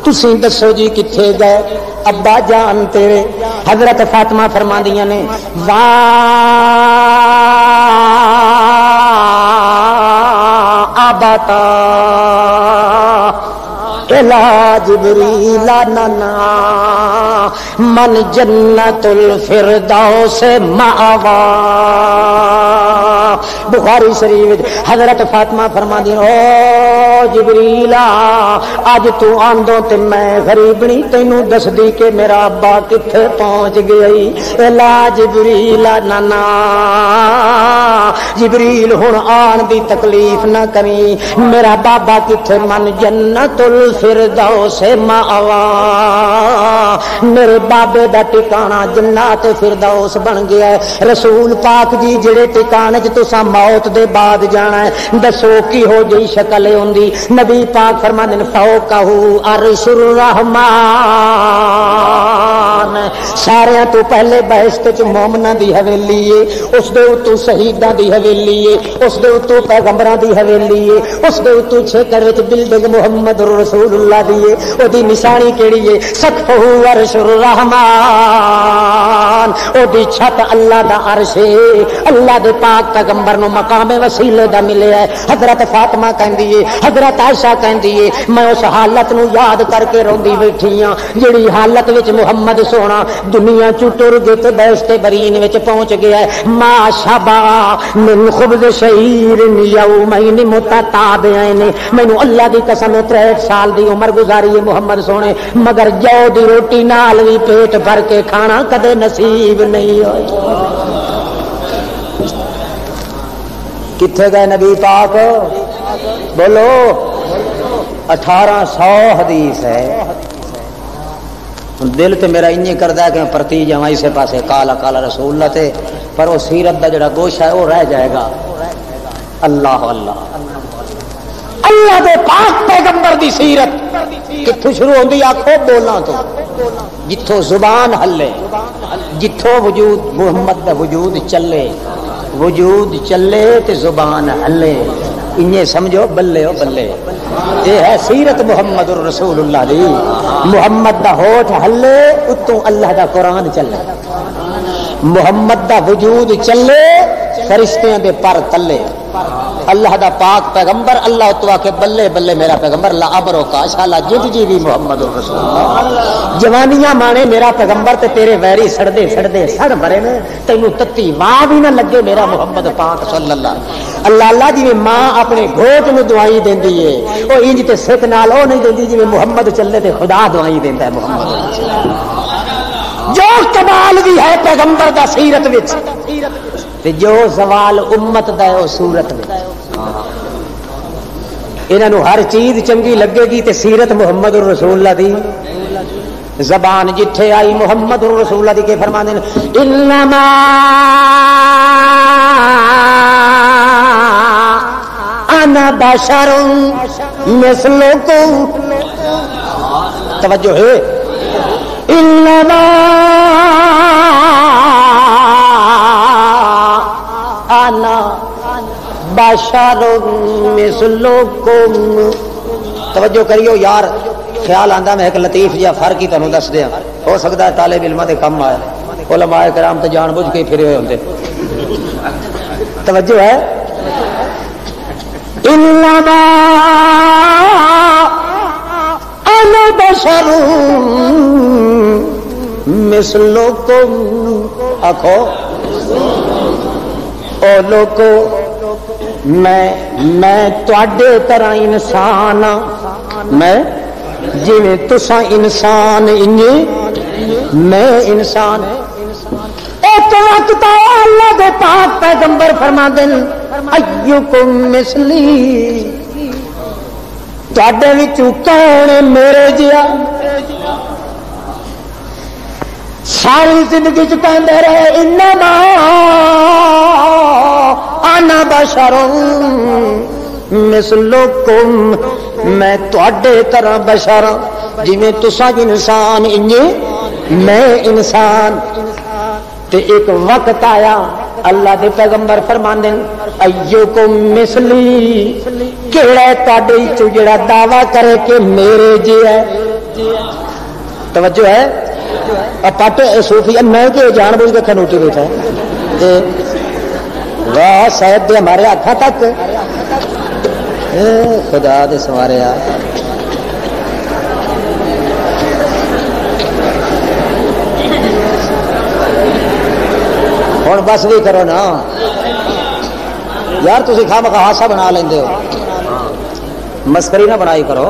तुसी दसो जी किथे गए? अब्बा जान तेरे। हज़रत फातिमा फरमा दिया ने वाह आबाता जिबरीला नना मन जन्नतुल फिरदाओ से मावा। बुखारी शरीफ हज़रत फातिमा फरमा दी ओ जिबरीला अज तू आंदो ते मैं गरीबनी तेनू दस दी के मेरा अब्बा किथे पहुँच गई। एला जिबरीला, नाना, जिबरील हुन आन दी तकलीफ़ ना करी। मेरा बाबा किथे मन जन्नतुल फिरदाओ से मावा मेरे बाबे का टिकाना जन्नत फिरदाउस बन गया है। रसूल पाक जी, जेड़े टिकाने च तुसा मौत दे बाद जाना है। दसो की हो जी शक्ल होंगी नबी पाक फरमा दिन फो कहू अरसुर रहमान। सारे तो पहले बहसत च मोमना की हवेली है उस दे उतों शहीदा की हवेली है उस दे उतों पैगंबर की हवेली है उस दे उतों छेकर बिल्डिंग मुहम्मद रसूलुल्लाह दी है ओदी निशानी केड़ी है छत अल्लाह दा अर्श अल्लाह दे पाक पैगंबर मकामे वसीले दा मिले है हज़रत फातिमा कहंदी है हज़रत आयशा कहंदी है मैं उस हालत याद करके रोंदी बैठी हाँ जेड़ी हालत मुहम्मद दुनिया चू टुर बैसते बरीन पहुँच गया है। माशाबा, मिन खुब्ज शहीर यौमैन मुतताबियन मैनू अल्लाह दी कसम 63 साल दी उम्र गुजारी है मुहम्मद सोने, मगर जौ दी रोटी नाल भी पेट भर के खाना कदे नसीब नहीं हो किथे गए नबी पाक? बोलो। अठारह सौ हदीस है। दिल तो मेरा इन करता कि मैं परती जावा इसे पास काला काला रसूल थे पर वो सीरत का जरा गोशा है वो रह जाएगा अल्लाह अल्लाह अल्लाह के पाक पैगंबर की सीरत कितों शुरू होती आखो बोलना तो जिथों ज़ुबान हले जिथों वजूद मुहम्मद का वजूद चले वजूद चले तो ज़ुबान हले इन्हें समझो, बल्ले हो बल्ले। ये है सीरत मुहम्मद रसूलुल्लाह दी मुहम्मद दा होठ हल्ले, उत्तों अल्लाह दा कुरान चले मुहम्मद दा वजूद चले फरिश्तियाँ दे पर तले अल्लाह का पाक पैगंबर, अल्लाह तो आके बल्ले बल्ले मेरा पैगंबर, ला अबरो का, शाला जित जी भी मुहम्मद जवानियाँ माने मेरा पैगंबर ते तेरे वैरी सड़दे सड़दे, सड़ भरे ने। तेन तत्ती माँ भी ना लगे मेरा मुहम्मद पाक सल्लल्लाह अल्लाह अल्लाह जी माँ अपने घोट में दवाई देंदी है वो इंज ते सिख नाल ओ नहीं देंदी जिवें मुहम्मद चले ते खुदा दवाई देता है मुहम्मद। जो कमाल भी है पैगंबर का सीरत विच। जो सवाल उम्मत का है सूरत में। इन्हों हर चीज़ चंगी लगेगी तो सीरत मुहम्मद रसूल दी। जबान जिथे आई मुहम्मद रसूल दी, के फरमा मिसलुकुम तवज्जो है। इन्नमा आना बाशारुम तवज्जो करियो यार। ख्याल आंदा, मैं एक लतीफ जिहा फ़र्क ही तुम दस दिया हो सकता है ताले बिलमा के कम आया उलमाए कराम तो जान बुझ के फिरे हुए होंगे तवज्जो है? बशरुम मिसलुकुम आखो। ओ लोको मैं मैं थोड़े तरह इंसान मैं जिमें तुसा इंसान इन्हें मैं इंसान ओ एक वक्त आया अल्लाह के पाक पैगंबर फरमा दिन अयुकुम मिसली ਤੁਹਾਡੇ ਵਿੱਚੋਂ ਕੌਣ ਹੈ ਮੇਰੇ ਜਿਹਾ ਸਾਰੀ ਜ਼ਿੰਦਗੀ ਚ ਕਹਿੰਦੇ ਰਹੇ ਇਨਮਾ आना बशरों मिसलुकुम मैं थोड़े तरह बशर जिमें तुसा इंसान इंजे मैं इंसान। ते एक वक्त आया, अल्लाह दे पैगंबर फरमाते अयो को मिसली, केड़ा ताडे चो जेड़ा दावा करे के मेरे जी है? तवज्जो है? पाटे, सूफी, मैं के जानबूझ के खनोटी बैठा है। वाह शायद हमारे आखा तक। खुदा दे सवारे हूँ बस भी करो ना। यार तुम खा हासा बना लेंगे हो। मस्करी ना बनाई करो।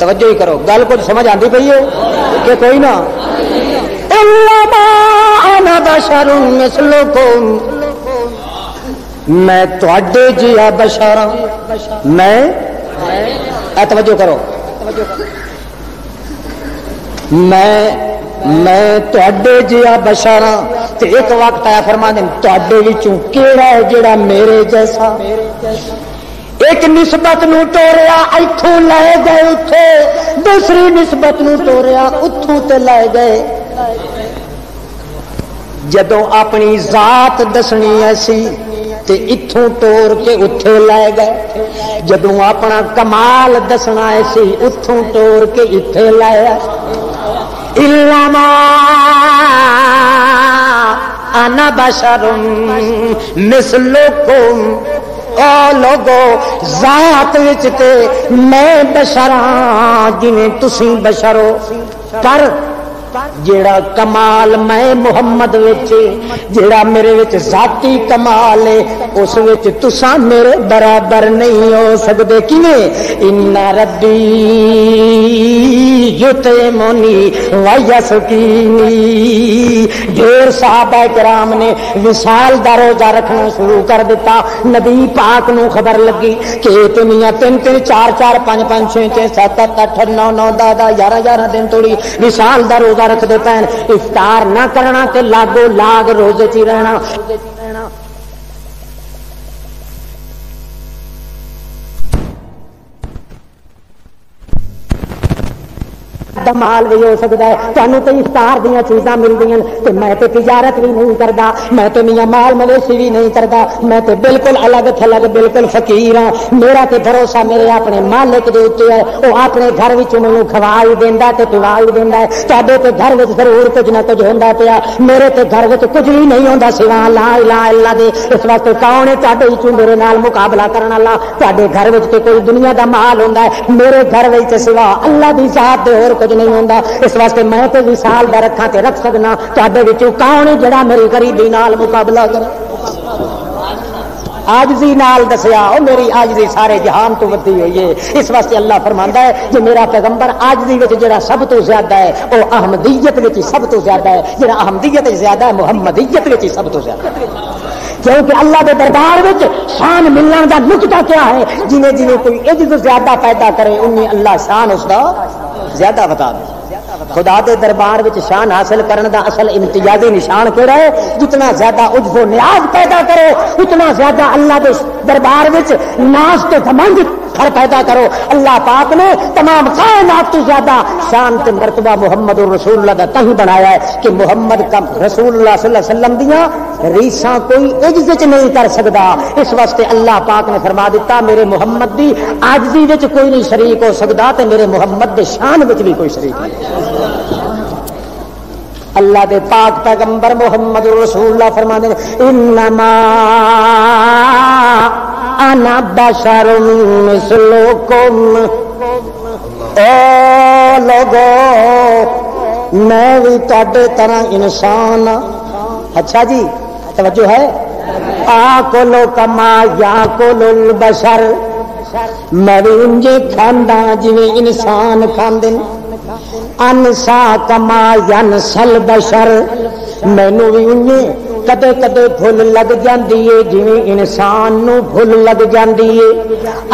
तवज्जो ही करो। गल कुछ समझ आती पई हो? कि कोई ना? मैं थोड़े जिया बशारा। मैं? तवज्जो करो। मैं मैं थोड़े जिया बशारा। ते एक वक्त आया फरमा दिन केड़ा है जेड़ा मेरे जैसा? एक निस्बत न टोरिया इथों लै गए उठे दूसरी निस्बत न टोरिया उथों ते लै गए। जदों अपनी जात दसनी ऐसी ते इथों टोर के उथे लै गए। जदों अपना कमाल दसना ऐसी उथों टोर के इथे लाया इलामा आना बशरुम मिसलुकुम। ओ लोगो, जात विच ते मैं बशरा, जिवें तुसी बशरो। पर जेड़ा कमाल मैं मुहम्मद जेड़ा मेरे विच जाती कमाल है, उस विच तुसा मेरे बराबर नहीं हो सकते किवें? इन्ना रब्बी युते मोनी वयसकीनी। ढेर साहबा कराम ने विशाल का रोजा रखना शुरू कर दिता। नबी पाक नु खबर लगी कि दुनिया तीन तीन, चार चार, पाँच पाँच, छे छे, सत अठ नौ नौ, दस दस, ग्यारह ग्यारह दिन तोड़ी विशाल का रोजा रखते भैन। इफ्तार ना करना लागो लाग रोज़े ची रहना। दमाल भी हो सकता है तुम तो इफ्तार दिया चीजा मिलदियां तो मैं तो तजारत भी नहीं करता मैं तो मियाँ माल मवेशी भी नहीं करता मैं तो बिल्कुल अलग थलग बिल्कुल फकीर हाँ मेरा तो भरोसा मेरे अपने मालिक के उत्ते है वो अपने घर में मैं खवा ही देंदा ते पिवा ही देंदा है ਤੁਹਾਡੇ ਤੇ ਘਰ ਵਿੱਚ ਜ਼ਰੂਰ ਕੁਝ ਨਾ ਕੁਝ ਹੁੰਦਾ ਪਿਆ ਮੇਰੇ ਤੇ ਘਰ ਵਿੱਚ ਕੁਝ ਵੀ ਨਹੀਂ ਹੁੰਦਾ ਸਿਵਾ ਲਾ ਇਲਾ ਅੱਲਾ ਦੇ ਇਸ ਵਾਸਤੇ ਕੌਣ ਹੈ ਤੁਹਾਡੇ ਵਿੱਚੋਂ ਮੇਰੇ ਨਾਲ ਮੁਕਾਬਲਾ ਕਰਨ ਵਾਲਾ ਤੁਹਾਡੇ ਘਰ ਵਿੱਚ ਤੇ ਕੋਈ ਦੁਨੀਆ ਦਾ ਮਾਲ ਹੁੰਦਾ ਹੈ ਮੇਰੇ ਘਰ ਵਿੱਚ ਸਿਵਾ ਅੱਲਾ ਦੀ ਜ਼ਾਤ ਦੇ ਹੋਰ ਕੁਝ ਨਹੀਂ ਹੁੰਦਾ ਇਸ ਵਾਸਤੇ ਮੈਂ ਤੇ ਵਿਸਾਲ ਦਾ ਰੱਖਾਂ ਤੇ ਰੱਖ ਸਕਣਾ ਤੁਹਾਡੇ ਵਿੱਚੋਂ ਕੌਣ ਹੈ ਜਿਹੜਾ ਮੇਰੀ ਗਰੀਬੀ ਨਾਲ ਮੁਕਾਬਲਾ ਕਰੇ आजजी नाल दसिया मेरी आजजी सारे जहान तो वधी हुई है इस वास्ते अल्लाह फरमांदा है जो मेरा पैगंबर आजजी विच जेड़ा सब तो ज्यादा है वो अहमदीयत विच सब तो ज्यादा है जेड़ा अहमदीयत ज्यादा है मुहम्मदीयत विच सब तो ज्यादा क्योंकि अल्लाह के दरबार में शान मिलने का नुकता क्या है जिन्हें जिन्हें कोई इज्जत ज्यादा पैदा करे उन्हें अल्लाह शान उसका ज़्यादा बता दे। खुदा के दरबार में शान हासिल करने का असल इम्तियाजी निशान केड़ा है? जितना ज़्यादा उजो न्याज पैदा करो, उतना ज़्यादा अल्लाह के दरबार में नाश तो घमंड फर पैदा करो। अल्लाह पाक ने तमाम कायनात तो ज़्यादा शान के मरतबा मुहम्मद और रसूल का तही बनाया है कि मुहम्मद का रसूल वसल्लम दिया रीसा कोई इज़्ज़त नहीं कर सकता इस वास्ते अल्लाह पाक ने फरमा दिता, मेरे मुहम्मद की आजजी कोई नहीं शरीक हो सकता तो मेरे मुहम्मद के शान भी कोई शरीक नहीं। अल्लाह के पाक पैगंबर मोहम्मद रसूल फरमा दे आना ओ लोगो, मैं भी तेरे तरह इंसान अच्छा जी तवज्जो है? आकुल कोलो कमा या कोलो बशर। मैं भी इंजे खांदा जिवे इंसान खांदे अनसा कमा यन सल बशर। मैनू भी उन्ने कदे कदे भुल लग जाती है जिमें इंसान भुल लग जाती है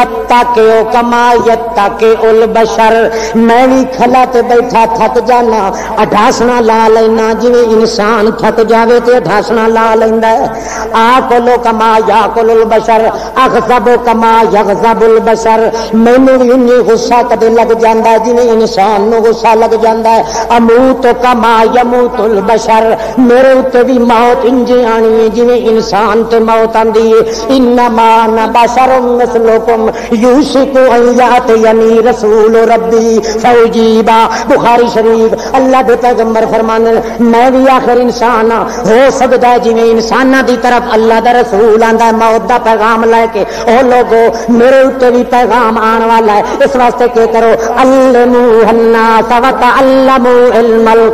अत्ता के ओ कमा यत्ता के उल बशर मैं भी खला ते बैठा थक जाना अठासना ला लेना जिमें इंसान थक जावे ते अठासना ला आ कोलो कमा या कोल बशर अख सब कमा यख सबुल बशर मैनू भी उन्नी गुस्सा कदे लग जाता है जिमें इंसान गुस्सा लग जाता है अमू तो कमा इंज आनी है जिमें इंसान ते मौत आंदी है। इन्ना मान बशर मिसलुकुम यूसिकु अयात यानी रसूल फौजीबा बुखारी शरीफ। अल्लाह फरमाने मैं भी आखिर इंसान हाँ। हो है जिमें इंसाना तरफ़ अल्लाह का रसूल आंदा मौत का पैगाम लैके। ओ लोगो, मेरे उत्ते भी पैगाम आने वाला है। इस वास्ते के करो अल्लमू हन्ना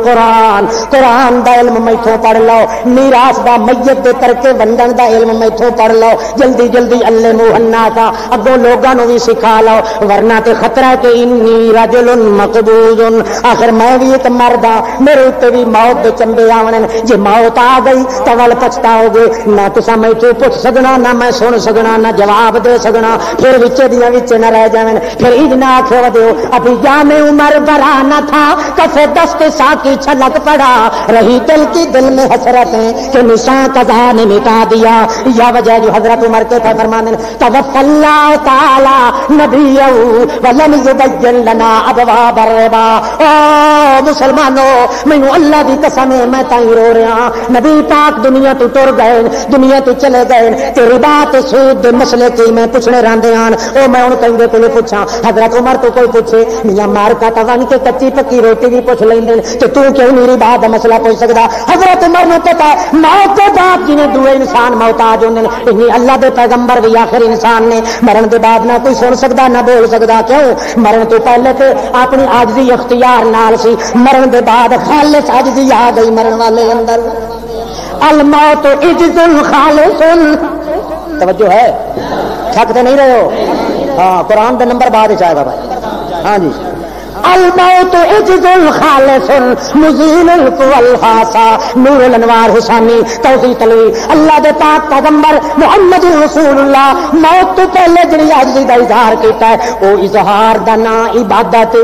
कुरान। कुरान दा इल्म मैथों पढ़ लो। मीरास दा मैयत दे करके वंडन दा इल्म मैथों पढ़ लो जल्दी जल्दी अल्ले मुहन्ना का अगो लोगों भी सिखा लो वरना ते खतरा है कि इन्नी रजुल मकबूजुन आखिर मैं भी एक मर्द मेरे उत्ते भी मौत दे चंबे आवने जे मौत आ गई तो वल पछताओगे ना तुसा मैथों पुछ सकना ना मैं सुन सकना ना जवाब दे सकना फिर विचे दिया विचे न रह जावे फिर ईद ना आखे दो अभी जामे उमर बरा ना था कसे दस्त साकी छलक पड़ा रही दिल की दिल में हसरतें कि निशान कजा ने मिटा दिया या वजह जो हज़रत उमर के थे फरमाने तवफल्ला ताला नबी वलम युबय्यन लना अबवा बरबा ओ मुसलमानों, मैनू अल्लाह दी कसम है, मैं ताई रो रहा। नबी पाक दुनिया तो टुर गए, दुनिया तो चले गए, तेरी बात सूद मसले की मैं पुछने रहंदे आन। ओ मैं उन कहंदे कोले पूछा, हज़रत उमर तो कोई पूछे, मियाँ मार का तवन के कच्ची पक्की रोटी भी पूछ लेंदे ते तू क्यों मेरी बात मसला पूछ सकदा? हज़रत उमर ने पता मौत के बाद जिन्हें दुए इंसान मोहताज होंगे इन्हीं अल्लाह के पैगंबर भी आखिर इंसान ने मरण के बाद ना कोई सुन सकता ना बोल सकता क्यों? मरण तो पहले तो अपनी आजदी अख्तियार मरण के बाद खालिस आजदी आ गई मरण वाले अंदर। अलमौत इजजुल खालिसुन। तवज्जो है? थक तो नहीं रहे? हो हाँ कुरान का नंबर बाद आएगा भाई। हाँ जी। अलमौत इजजुल खालिसुन मुजीलुल कुवलहासा नूर अनवार हुसानी तौसी तलवी अल्लाह दे पाक पैगंबर मोहम्मद रसूलुल्लाह, मौत तो पहले जड़ी आजजी दा इजहार कीता है। ओ इजहार दा ना इबादत।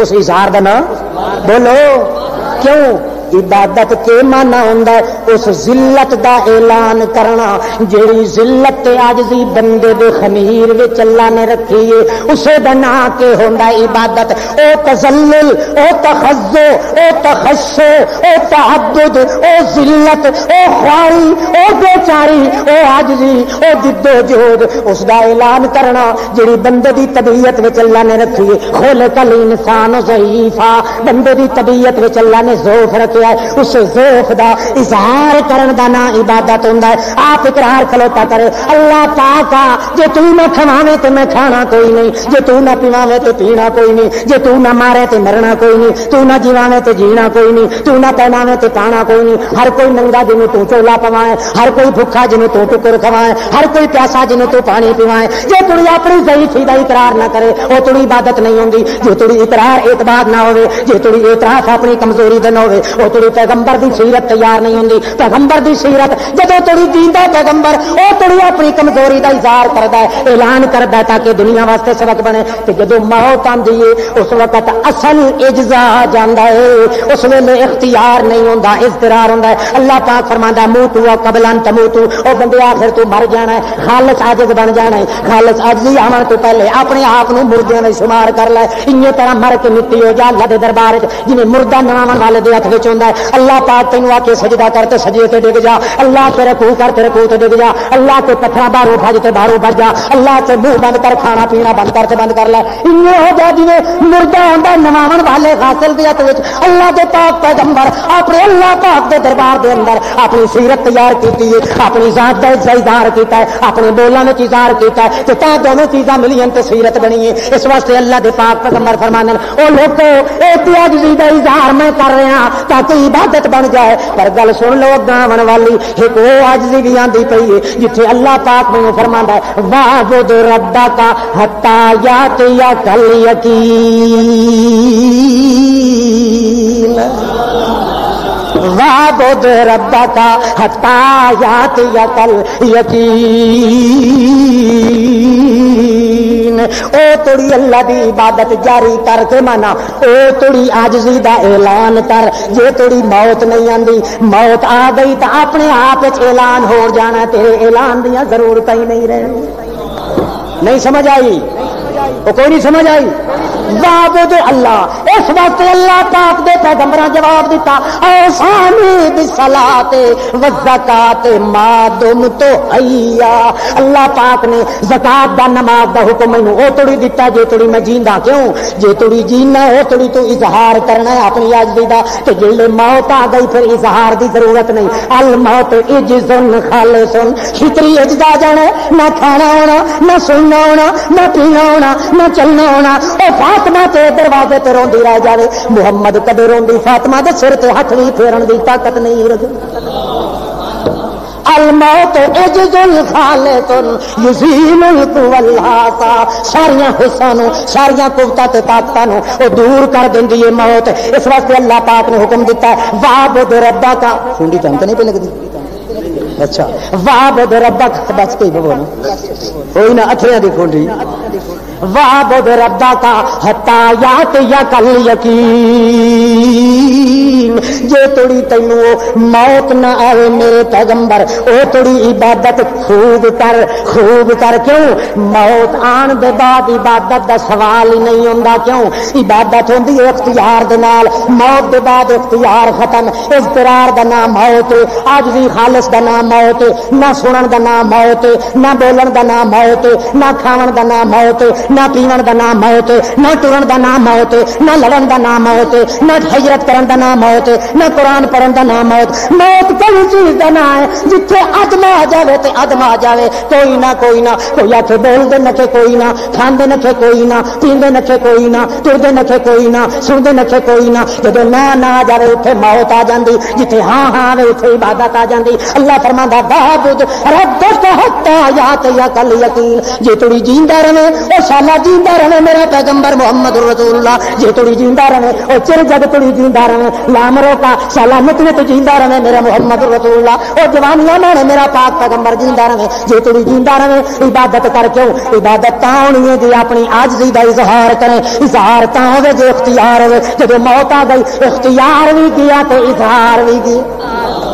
उस इजहार दा ना? बोलो। क्यों? इबादत के माना होंगे उस जिल्लत का ऐलान करना, जेड़ी जिल्लत आजजी बंदे दे खमीर विच अल्लाह ने रखी है, उसे दा ना के होंदा इबादत। ओ तजल्लुल, ओ तखज्जो, ओ तखस्सो, ओ तहद्दुद, ओ जिल्लत, ओ ख्वारी, ओ बेचारी, ओ आजजी ओ जिद्दो जोद उसका ऐलान करना, जेड़ी बंदे दी तबीयत विच अल्लाह ने रखी है। खोल कल इंसान ज़ईफा, बंदे दी तबीयत विच अल्लाह ने जोफ रखे है, उस जोफ का इजहार करने का ना इबादत होंगे आप इकरार खलोता करे, अल्लाह पाका जे तू ना खवावे तो मैं खाना कोई नहीं, जे तू ना पिवावे तो पीना कोई नहीं, जे तू ना मारे तो मरना कोई नहीं, तू ना जीवावे तो जीना कोई नहीं, तू ना पहनावे तो पाना कोई नहीं। हर कोई नंगा जिन्हें तू चोला पवाए, हर कोई भुखा जिन्हें तू टुकुर खवाए, हर कोई प्यासा जिन्हें तू पानी पिवाए। जे तुड़ी अपनी सही थी का इकरार ना करे, वो तुड़ी इबादत नहीं होंगी जो तुड़ी इकरार, एतबार ना हो जे तुड़ी एतराफ अपनी कमज़ोरी दिन हो वो तुड़ी पैगंबर की सीरत तैयार नहीं होंगी। पैगंबर की सीरत जो तुड़ी दींदा पैगंबर वो तुड़ी अपनी कमज़ोरी का इजहार करता है, ऐलान करता है ताकि दुनिया वास्ते सबक बने। तो जो मौत आती है, उस वक्त असल इजजा जाता है। उस वेले इख्तियार नहीं होता इजतरार है। अल्लाह पाक फरमाता मुँह तू कबलन तमू तू। ओ बंदे आखिर तू मर जाना है, खालस आजिज बन जाना है। खालस आजिज आवन तो पहले, अपने आप को मुर्दियों में शुमार कर ले। तरह मर के मिट्टी हो जा दरबार जिन्हें मुर्दा नवावन वाले हथ में होंगे अल्लाह पाक तेन आके सजदा कर ते सजे ते डिग जा। अल्लाह के रखू कर ते रखू ते डिग जा। अल्लाह के पत्थर बारू भज ते बारू भज जा। अल्लाह के मुँह बंद कर, खाना पीना बंद कर ते बंद कर ले। इन्ने हो जा जिवें मुर्दा होंदा नवावन वाले हासिल दे हथ विच। अल्लाह के पाक पैगंबर अपने अल्लाह पाक के दरबार के अंदर अपनी सीरत तैयार की है, अपनी जात का इजहार किया है, अपने बोलों में इजहार किया है। तो ता दोनों चीजा मिलियन तो सीरत बनी है। इस वास्ते अल्लाह के पाक पैगंबर फरमाने ओ लोगो का इजहार मैं कर रहा इबादत बन जाए पर गल सुन लो गावन वाली एक वो अज भी आंदी पई है जिथे अल्लाह पाक मैंने फरमा वाह बुद रब्बा का हत्ता या या कल यकीन वाबुद रब्बा का हतायात यकल यकीन ओ तुड़ी अल्लाह की इबादत जारी करके माना। ओ तुड़ी आजजी का ऐलान कर। जे तुड़ी मौत नहीं आती मौत आ गई तो अपने आप ऐलान हो जाना तेरे ऐलान दिया ज़रूरत ही नहीं रह। नहीं समझ आई? वो कोई नहीं समझ आई? वाबुद अल्लाह। इस वक्त अल्लाह पाक दे पैगंबर जवाब दिता औसानी सलाते वज़काते मादुम तो हैया अल्लाह पाक ने जकात दा नमाज़ दा हुक्म मैनू ओ तोड़ी दिता, जे तोड़ी मैं जींदा क्यों? जे तोड़ी जीना ओ तोड़ी तू इजहार करना है अपनी आजदी दा। ते जेले मौत आ गई, फिर इजहार दी ज़रूरत नहीं। अल मौत इजजुन खालिसुन। फितरी इजदा जाना ना खाना होना, ना सुनना होना, ना पीना होना, ना चलना होना। ओ फातिमा ते दरवाजे ते रोंदी रह जावे। मुहम्मद कदे रोंदी? फातिमा दे सिर ते हथ भी फेरन दी ताकत नहीं रख अलमौत इजुल खालितुन युजीलुल कुवल्लासा सारियाँ हिस्सां नु, सारियाँ कुवतां ते ताकतां नु ओ दूर कर देंदी वास्ते अल्लाह पाक ने हुक्म दिता है का सुंडी तो नहीं पे लगदी अच्छा वाबुद रब्बा का बच के बोलो कोई ना, अथरिया वाबुद रब्बा का हत्ता यात या कल यकीन। जे तोड़ी तेनू मौत न आवे मेरे पैगंबर, ओ तोड़ी इबादत खूब कर खूब कर। क्यों? मौत आन दे बाद इबादत का सवाल ही नहीं होंदा। क्यों? इबादत होंदी है इख्तियार दे नाल। मौत दे बाद इख्तियार खत्म। इजतरार दा नाम मौत। आज भी खालिस दा नाम मौत। ना सुनन दा नाम मौत। ना बोलन दा नाम मौत। ना खावन दा नाम मौत। ना पीवन दा नाम मौत ना टुरन दा नाम मौत ना लड़न दा नाम मौत ना हज़रत करन दा नाम मौत ना कुरान पढ़न का नाम मौत मौत कई चीज़ का ना है जिथे अदम आ जाए तो अदम आ जाए कोई ना कोई ना कोई आखे बोलते नखे कोई ना खाते नखे कोई ना पीते नखे कोई ना तुरते नखे कोई ना सुनते नखे कोई ना जो ना ना आ जाए उथे मौत आ जाती जिथे हाँ हाँ आवे उथे इबादत आ जाती अल्लाह फरमांदा बाबुद रब हत्ता यात या कल यकीन जे तुड़ी जींदा रहे ओ साला जींदा रहे मेरा पैगंबर मोहम्मद रसूलुल्लाह जे तुड़ी जींदा रहे ओ चिर जग तुड़ी जींदा रहे लामरों का साला नित नित जींदा रहे मेरा मोहम्मद रसूलुल्लाह ओ जवानियाँ माने मेरा पाक पैगंबर जींदा रहे जे तुड़ी जींदा रहे इबादत कर क्यों इबादत ता होनी है जी अपनी आजजी दा इजहार करे इजहार ता होवे जे इख्तियार होवे जदों मौत आ गई इख्तियार भी गया तो इजहार भी गया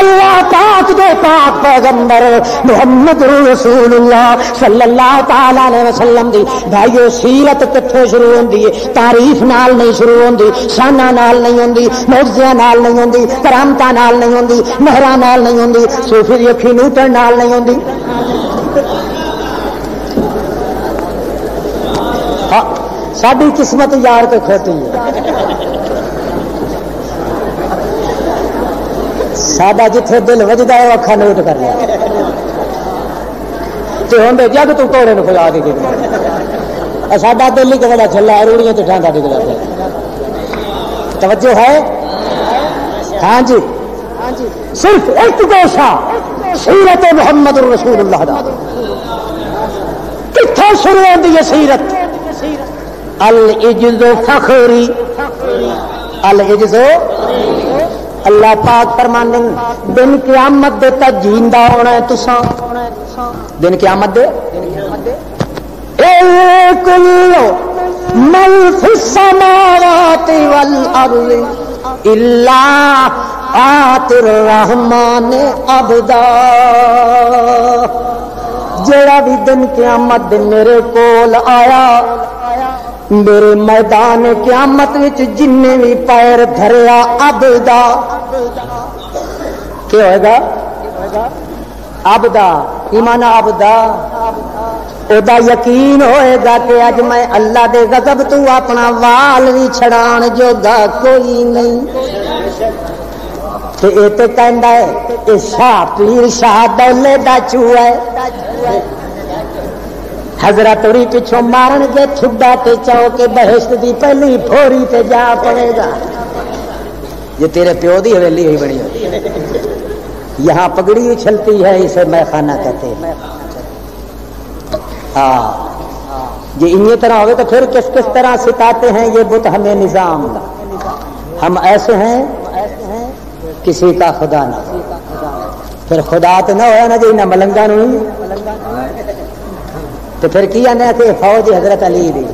अल्लाह पाक दे पाक पैगंबर मोहम्मद रसूलुल्लाह सल्लल्लाहु तआला अलैहि वसल्लम दी। भाईओ सीरत कित्थों शुरू होंदी है, तारीफ़ नाल नहीं शुरू होंदी, शाना नाल नहीं होंदी मौजज़िया नाल नहीं होंदी, करामता नाल नहीं होंदी नहरा नाल नहीं होंदी, सूफी दी अखी नूटन नाल नहीं होंदी। हाँ साडी किस्मत यार के खोती है। ਸਾਡਾ ਜਿੱਥੇ ਦਿਲ ਵੱਜਦਾ ਉਹ ਅੱਖਾਂ ਨੋਟ ਕਰ ਲਿਆ ਤੇ ਹੁੰਦੇ ਜੱਗ ਤੂੰ ਤੋੜੇ ਨੂੰ ਖੁਲਾ ਕੇ ਕਿਤੇ ਸਾਡਾ ਦਿਲ ਹੀ ਕਹਿੰਦਾ ਛੱਲਾ ਰੂੜੀਆਂ ਤੇ ਠਾਂਦਾ ਡਿਗਦਾ ਪਿਆ ਤਵੱਜੋ ਹੈ ਹਾਂਜੀ ਹਾਂਜੀ ਸਿਰਫ ਇਲਤਗਾਸ਼ਾ ਸੀਰਤ ਮੁਹੰਮਦ ਰਸੂਲullah ਦਾ ਕਿੱਥੋਂ ਸ਼ੁਰੂ ਹੁੰਦੀ ਹੈ ਸੀਰਤ ਅਲ ਇਜਜ਼ ਫਖਰੀ ਅਲ ਇਜਜ਼ अल्लाह पाक फरमाने दिन क्यामत दे जींदा होना है तुसा। दिन क्यामत दे? मल वल इल्ला आतिर रहमान अबदा। जेड़ा भी दिन क्यामत दिन मेरे कोल आया मेरे मैदान क्यामत विच जिन्ने भी पैर धरिया अबदा। क्या होएगा? अबदा। ईमान अबदा। ओदा यकीन होएगा कि अज मैं अल्लाह दे गजब तू अपना वाल भी छड़ान जोगा कोई नहीं। ते तो कहता है ये शाह पीर शाह दौले दा चूहा है। हज़रत उरी पिछो मारन के ठुड्डा ते चाहो के बहश्त दी पहली फोरी ते जा पड़ेगा। ये तेरे प्यो दी हवेली हुई बनी होती यहाँ पगड़ी उछलती है, इसे मैं खाना कहते हैं। हाँ। ये इन तरह हो तो फिर किस किस तरह सिताते हैं, ये बुत हमें निज़ाम हम ऐसे हैं, किसी का खुदा ना। फिर खुदा तो ना होया ना जी, ना मलंगा तो फिर की आने कि फौज हज़रत अली दी।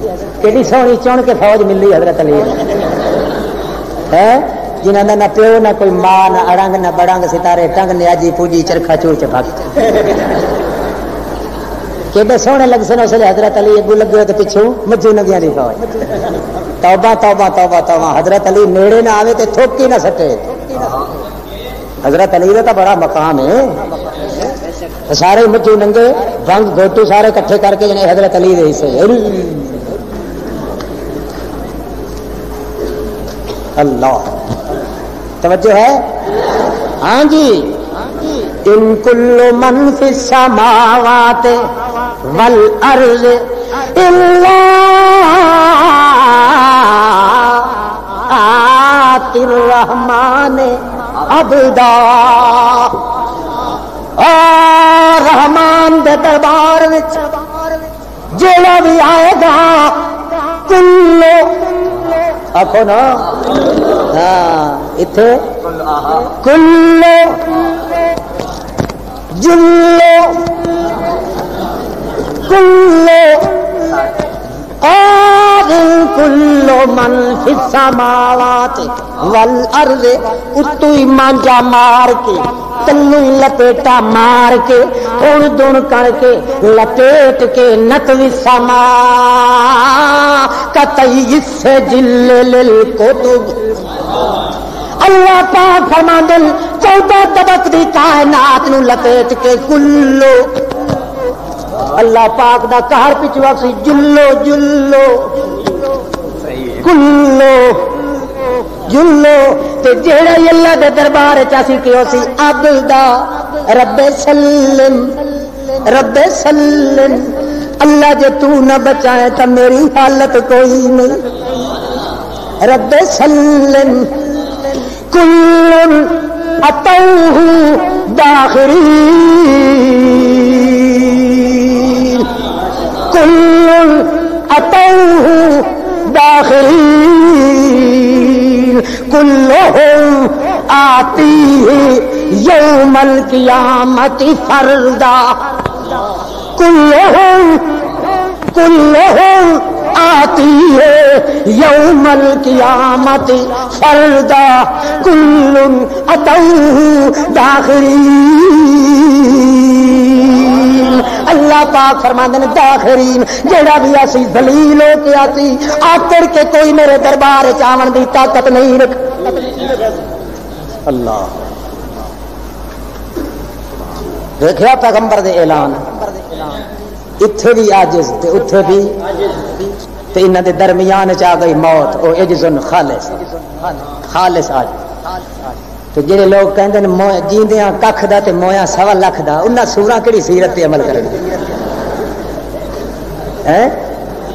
कि सोहनी चुन के फौज मिली हज़रत अली है? जिन्होंने ना प्यो, ना कोई माँ, ना अड़ंग, ना बड़ंग, सितारे टंग, न्याजी, पूजी, चरखा, चूर च केडे सोहने लग सन उसले हज़रत अली अगू लगे तो पिछू मज्जू नगिया दी फौज। तौबा तौबा तौबा तौबा। हज़रत अली नेड़े ना आवे तो थोकी ना सटे हज़रत अली का तो बड़ा मकाम है। सारे मज्जू नंगे भंग घोटू सारे इकट्ठे करके जने हज़रत अली दे से अल्लाह। तवज्जो है? हाँ जी। इन कुल्लो मन समावाते वल अर्ज़ रहमान अबदा। दरबार जेड़ा भी आएगा। कुल्लो आखो ना। हाँ इथे कुल्लो जुल्लो कुल्लो कुल्लो मन फिसमावात वल अर्ज़ उतु मांजा मार के। तन्नू लपेटा मार के उड़ दुण करके, लपेट के नत विसमा कतई इससे ज़िले को अल्लाह पाक फरमा दिल चौदह तबक दी कायनात नु लपेट के कुल्लो अल्लाह पाक दा कहर पिछवा सी, जुल्लो जुल्लो। कुल्लो जुल्लो ते जेड़ा अल्लाह दे दरबार च असी कियो सी? अब्दा रब्बे सल्लम रब्बे सल्लम। अल्लाह जे तू न बचाए तो मेरी हालत कोई नहीं रब्बे सल्लम, कुल्लुन अतौहु दाखिरी। कुल्लुन अतौहु दाखिरी। कुल्लुहुम आती है यौमल कियामत फरदा। कुल्लुहुम कुल्लुहुम आती है यौमल कियामत फरदा। कुल्लुन अतौहु दाखिरी। पाक फरमांदे दाखरीन जेड़ा भी ऐसी दलील हो के आती आकड़ के कोई मेरे दरबार च आवन की ताकत नहीं रख अल्लाह। देखा पैगंबर के ऐलान। इतने भी अज ते उथे भी। ते इन्हां दरमियान च आ गई मौत, ओ इजजुन खालिस। खालिस आज तो जेडे लोग कहते जींद कख का मोया सवा लख का उन्हें सूर कि सीरत अमल करेंगे है?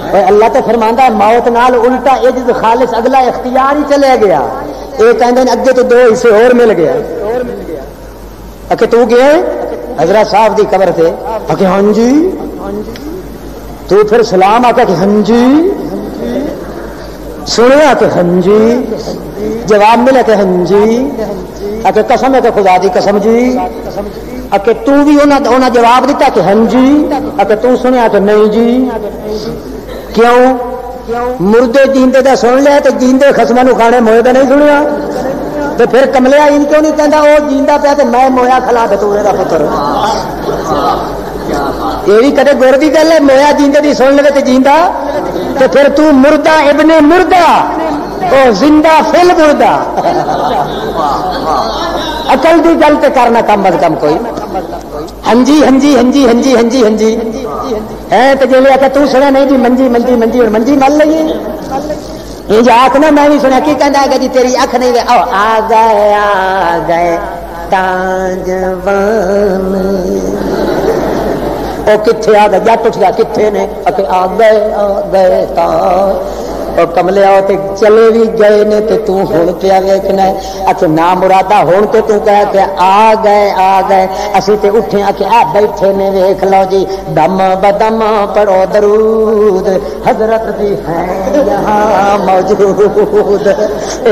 और अल्लाह तो फरमांदा है, मौत नाल उल्टा इज्ज खालिश, अगला इख्तियार ही चले गया। ये कहते अगे तो दो हिस्से और मिल गया अके तू गए हजरा साहब की कबर से अके हाँ जी। तू फिर सलाम आका कि हाँ जी। सुने आके हाँ जी। जवाब मिले कि हाँ जी। आके कसम है तो खुदा दी कसम जी। आके तू भी उन्हें जवाब दिता कि हाँ जी। आके तू सुने आके नहीं जी। क्यों? मुर्दे जींदे का सुन लिया तो जींदे खसमा खाने मोए का नहीं सुनिया तो फिर कमलिया इन क्यों नहीं कहता वो जींदा पाया तो मैं मोया खिला बतूरे का पुत्र ये भी कदे गुर की गल है, मोया जींदे की सुन लगे तो जींदा तो फिर तू मुर्दा इबने मुर्दा ओ ज़िंदा फिल मुर्दा। अकल की गल तो करना कम अज कम कोई। हंजी हंजी हंजी हंजी हंजी हंजी है तो जे आखिया तू सुना नहीं जी, मंजी मंजी मंजी, और मंजी मल लगी। ये आख ना, मैं भी सुना, की कहता है जी तेरी अख नहीं गए आ गए आ गए ताजवान ओ किथे आ गए? जट उठ गया आ गए आ गए ਉਹ ਕਮਲਿਆ ਤੇ ਚਲੇ ਵੀ ਗਏ ਨੇ ਤੇ ਤੂੰ ਹੁਣ ਪਿਆ ਵੇਖਣਾ ਅੱਛਾ ਨਾ ਮੁਰਾਦਾ ਹੁਣ ਤੇ ਤੂੰ ਕਹਿ ਕੇ ਆ ਗਏ ਆ ਗਏ ਅਸੀਂ ਤੇ ਉੱਠੇ ਆ ਕਿ ਆ ਬੈਠੇ ਨੇ ਵੇਖ ਲਓ ਜੀ ਦਮ ਬਦਮ ਪੜੋ ਦਰੂਦ हजरत भी है यहाँ मौजूद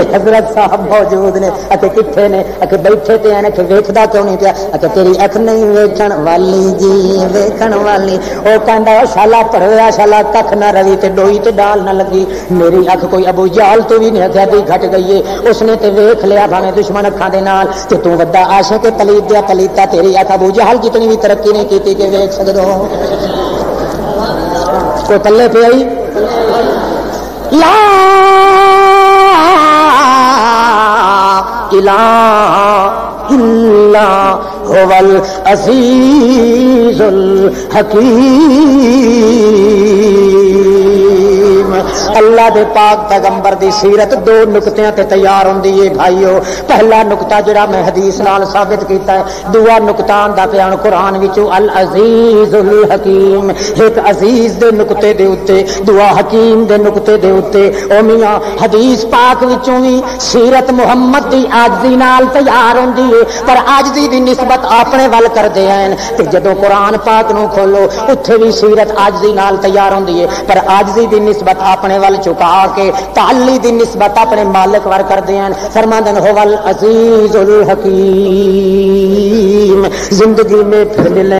हजरत साहब मौजूद ने अते किथे ने अके बैठे ते आने के वेखदा क्यों नहीं पिया अके तेरी अख नहीं वेखण वाली जी वेखण वाली ओ कहंदा शाला भरया शाला कख ना रवि ते डोई ते डाल ना लगी मेरी अख कोई अबू जाल तो भी नहीं हथिया दी घट गई है। उसने ते वेख लिया भावे दुश्मन अखा दे नाल। ते तू वड्डा आशिक पलीत दिया पलीता तेरी अख अबू जहल जितनी भी तरक्की नहीं की कि वेख सकदो को तले पे आई? हुवल अजीजुल हकीम। अल्लाह दे पाक पैगंबर दी सीरत दो नुकतियाँ ते तैयार होंदी है भाईओ पहला नुकता जेड़ा मैं हदीस नाल साबित कीता है दूआ नुकता आंदा पिया कुरान विचों अल अजीजुल हकीम एक अज़ीज़ दे नुकते दे उत्ते दुआ हकीम दे नुकते दे उत्ते ओ मियाँ हदीस पाक विचों भी सीरत मुहम्मद दी आजदी नाल तैयार होंदी है पर आजदी दी निस्बत अपने वल करदे हैं ते जदों कुरान पाक नु खोलो उत्थे भी सीरत आजदी नाल तैयार होंदी है पर आजदी दी निस्बत अपने वाल चुका के ताली दी निस्बत अपने मालिक वर करते हैं। फरमादन हो वल अजीजुल हकीम, ज़िंदगी में फिर मिले।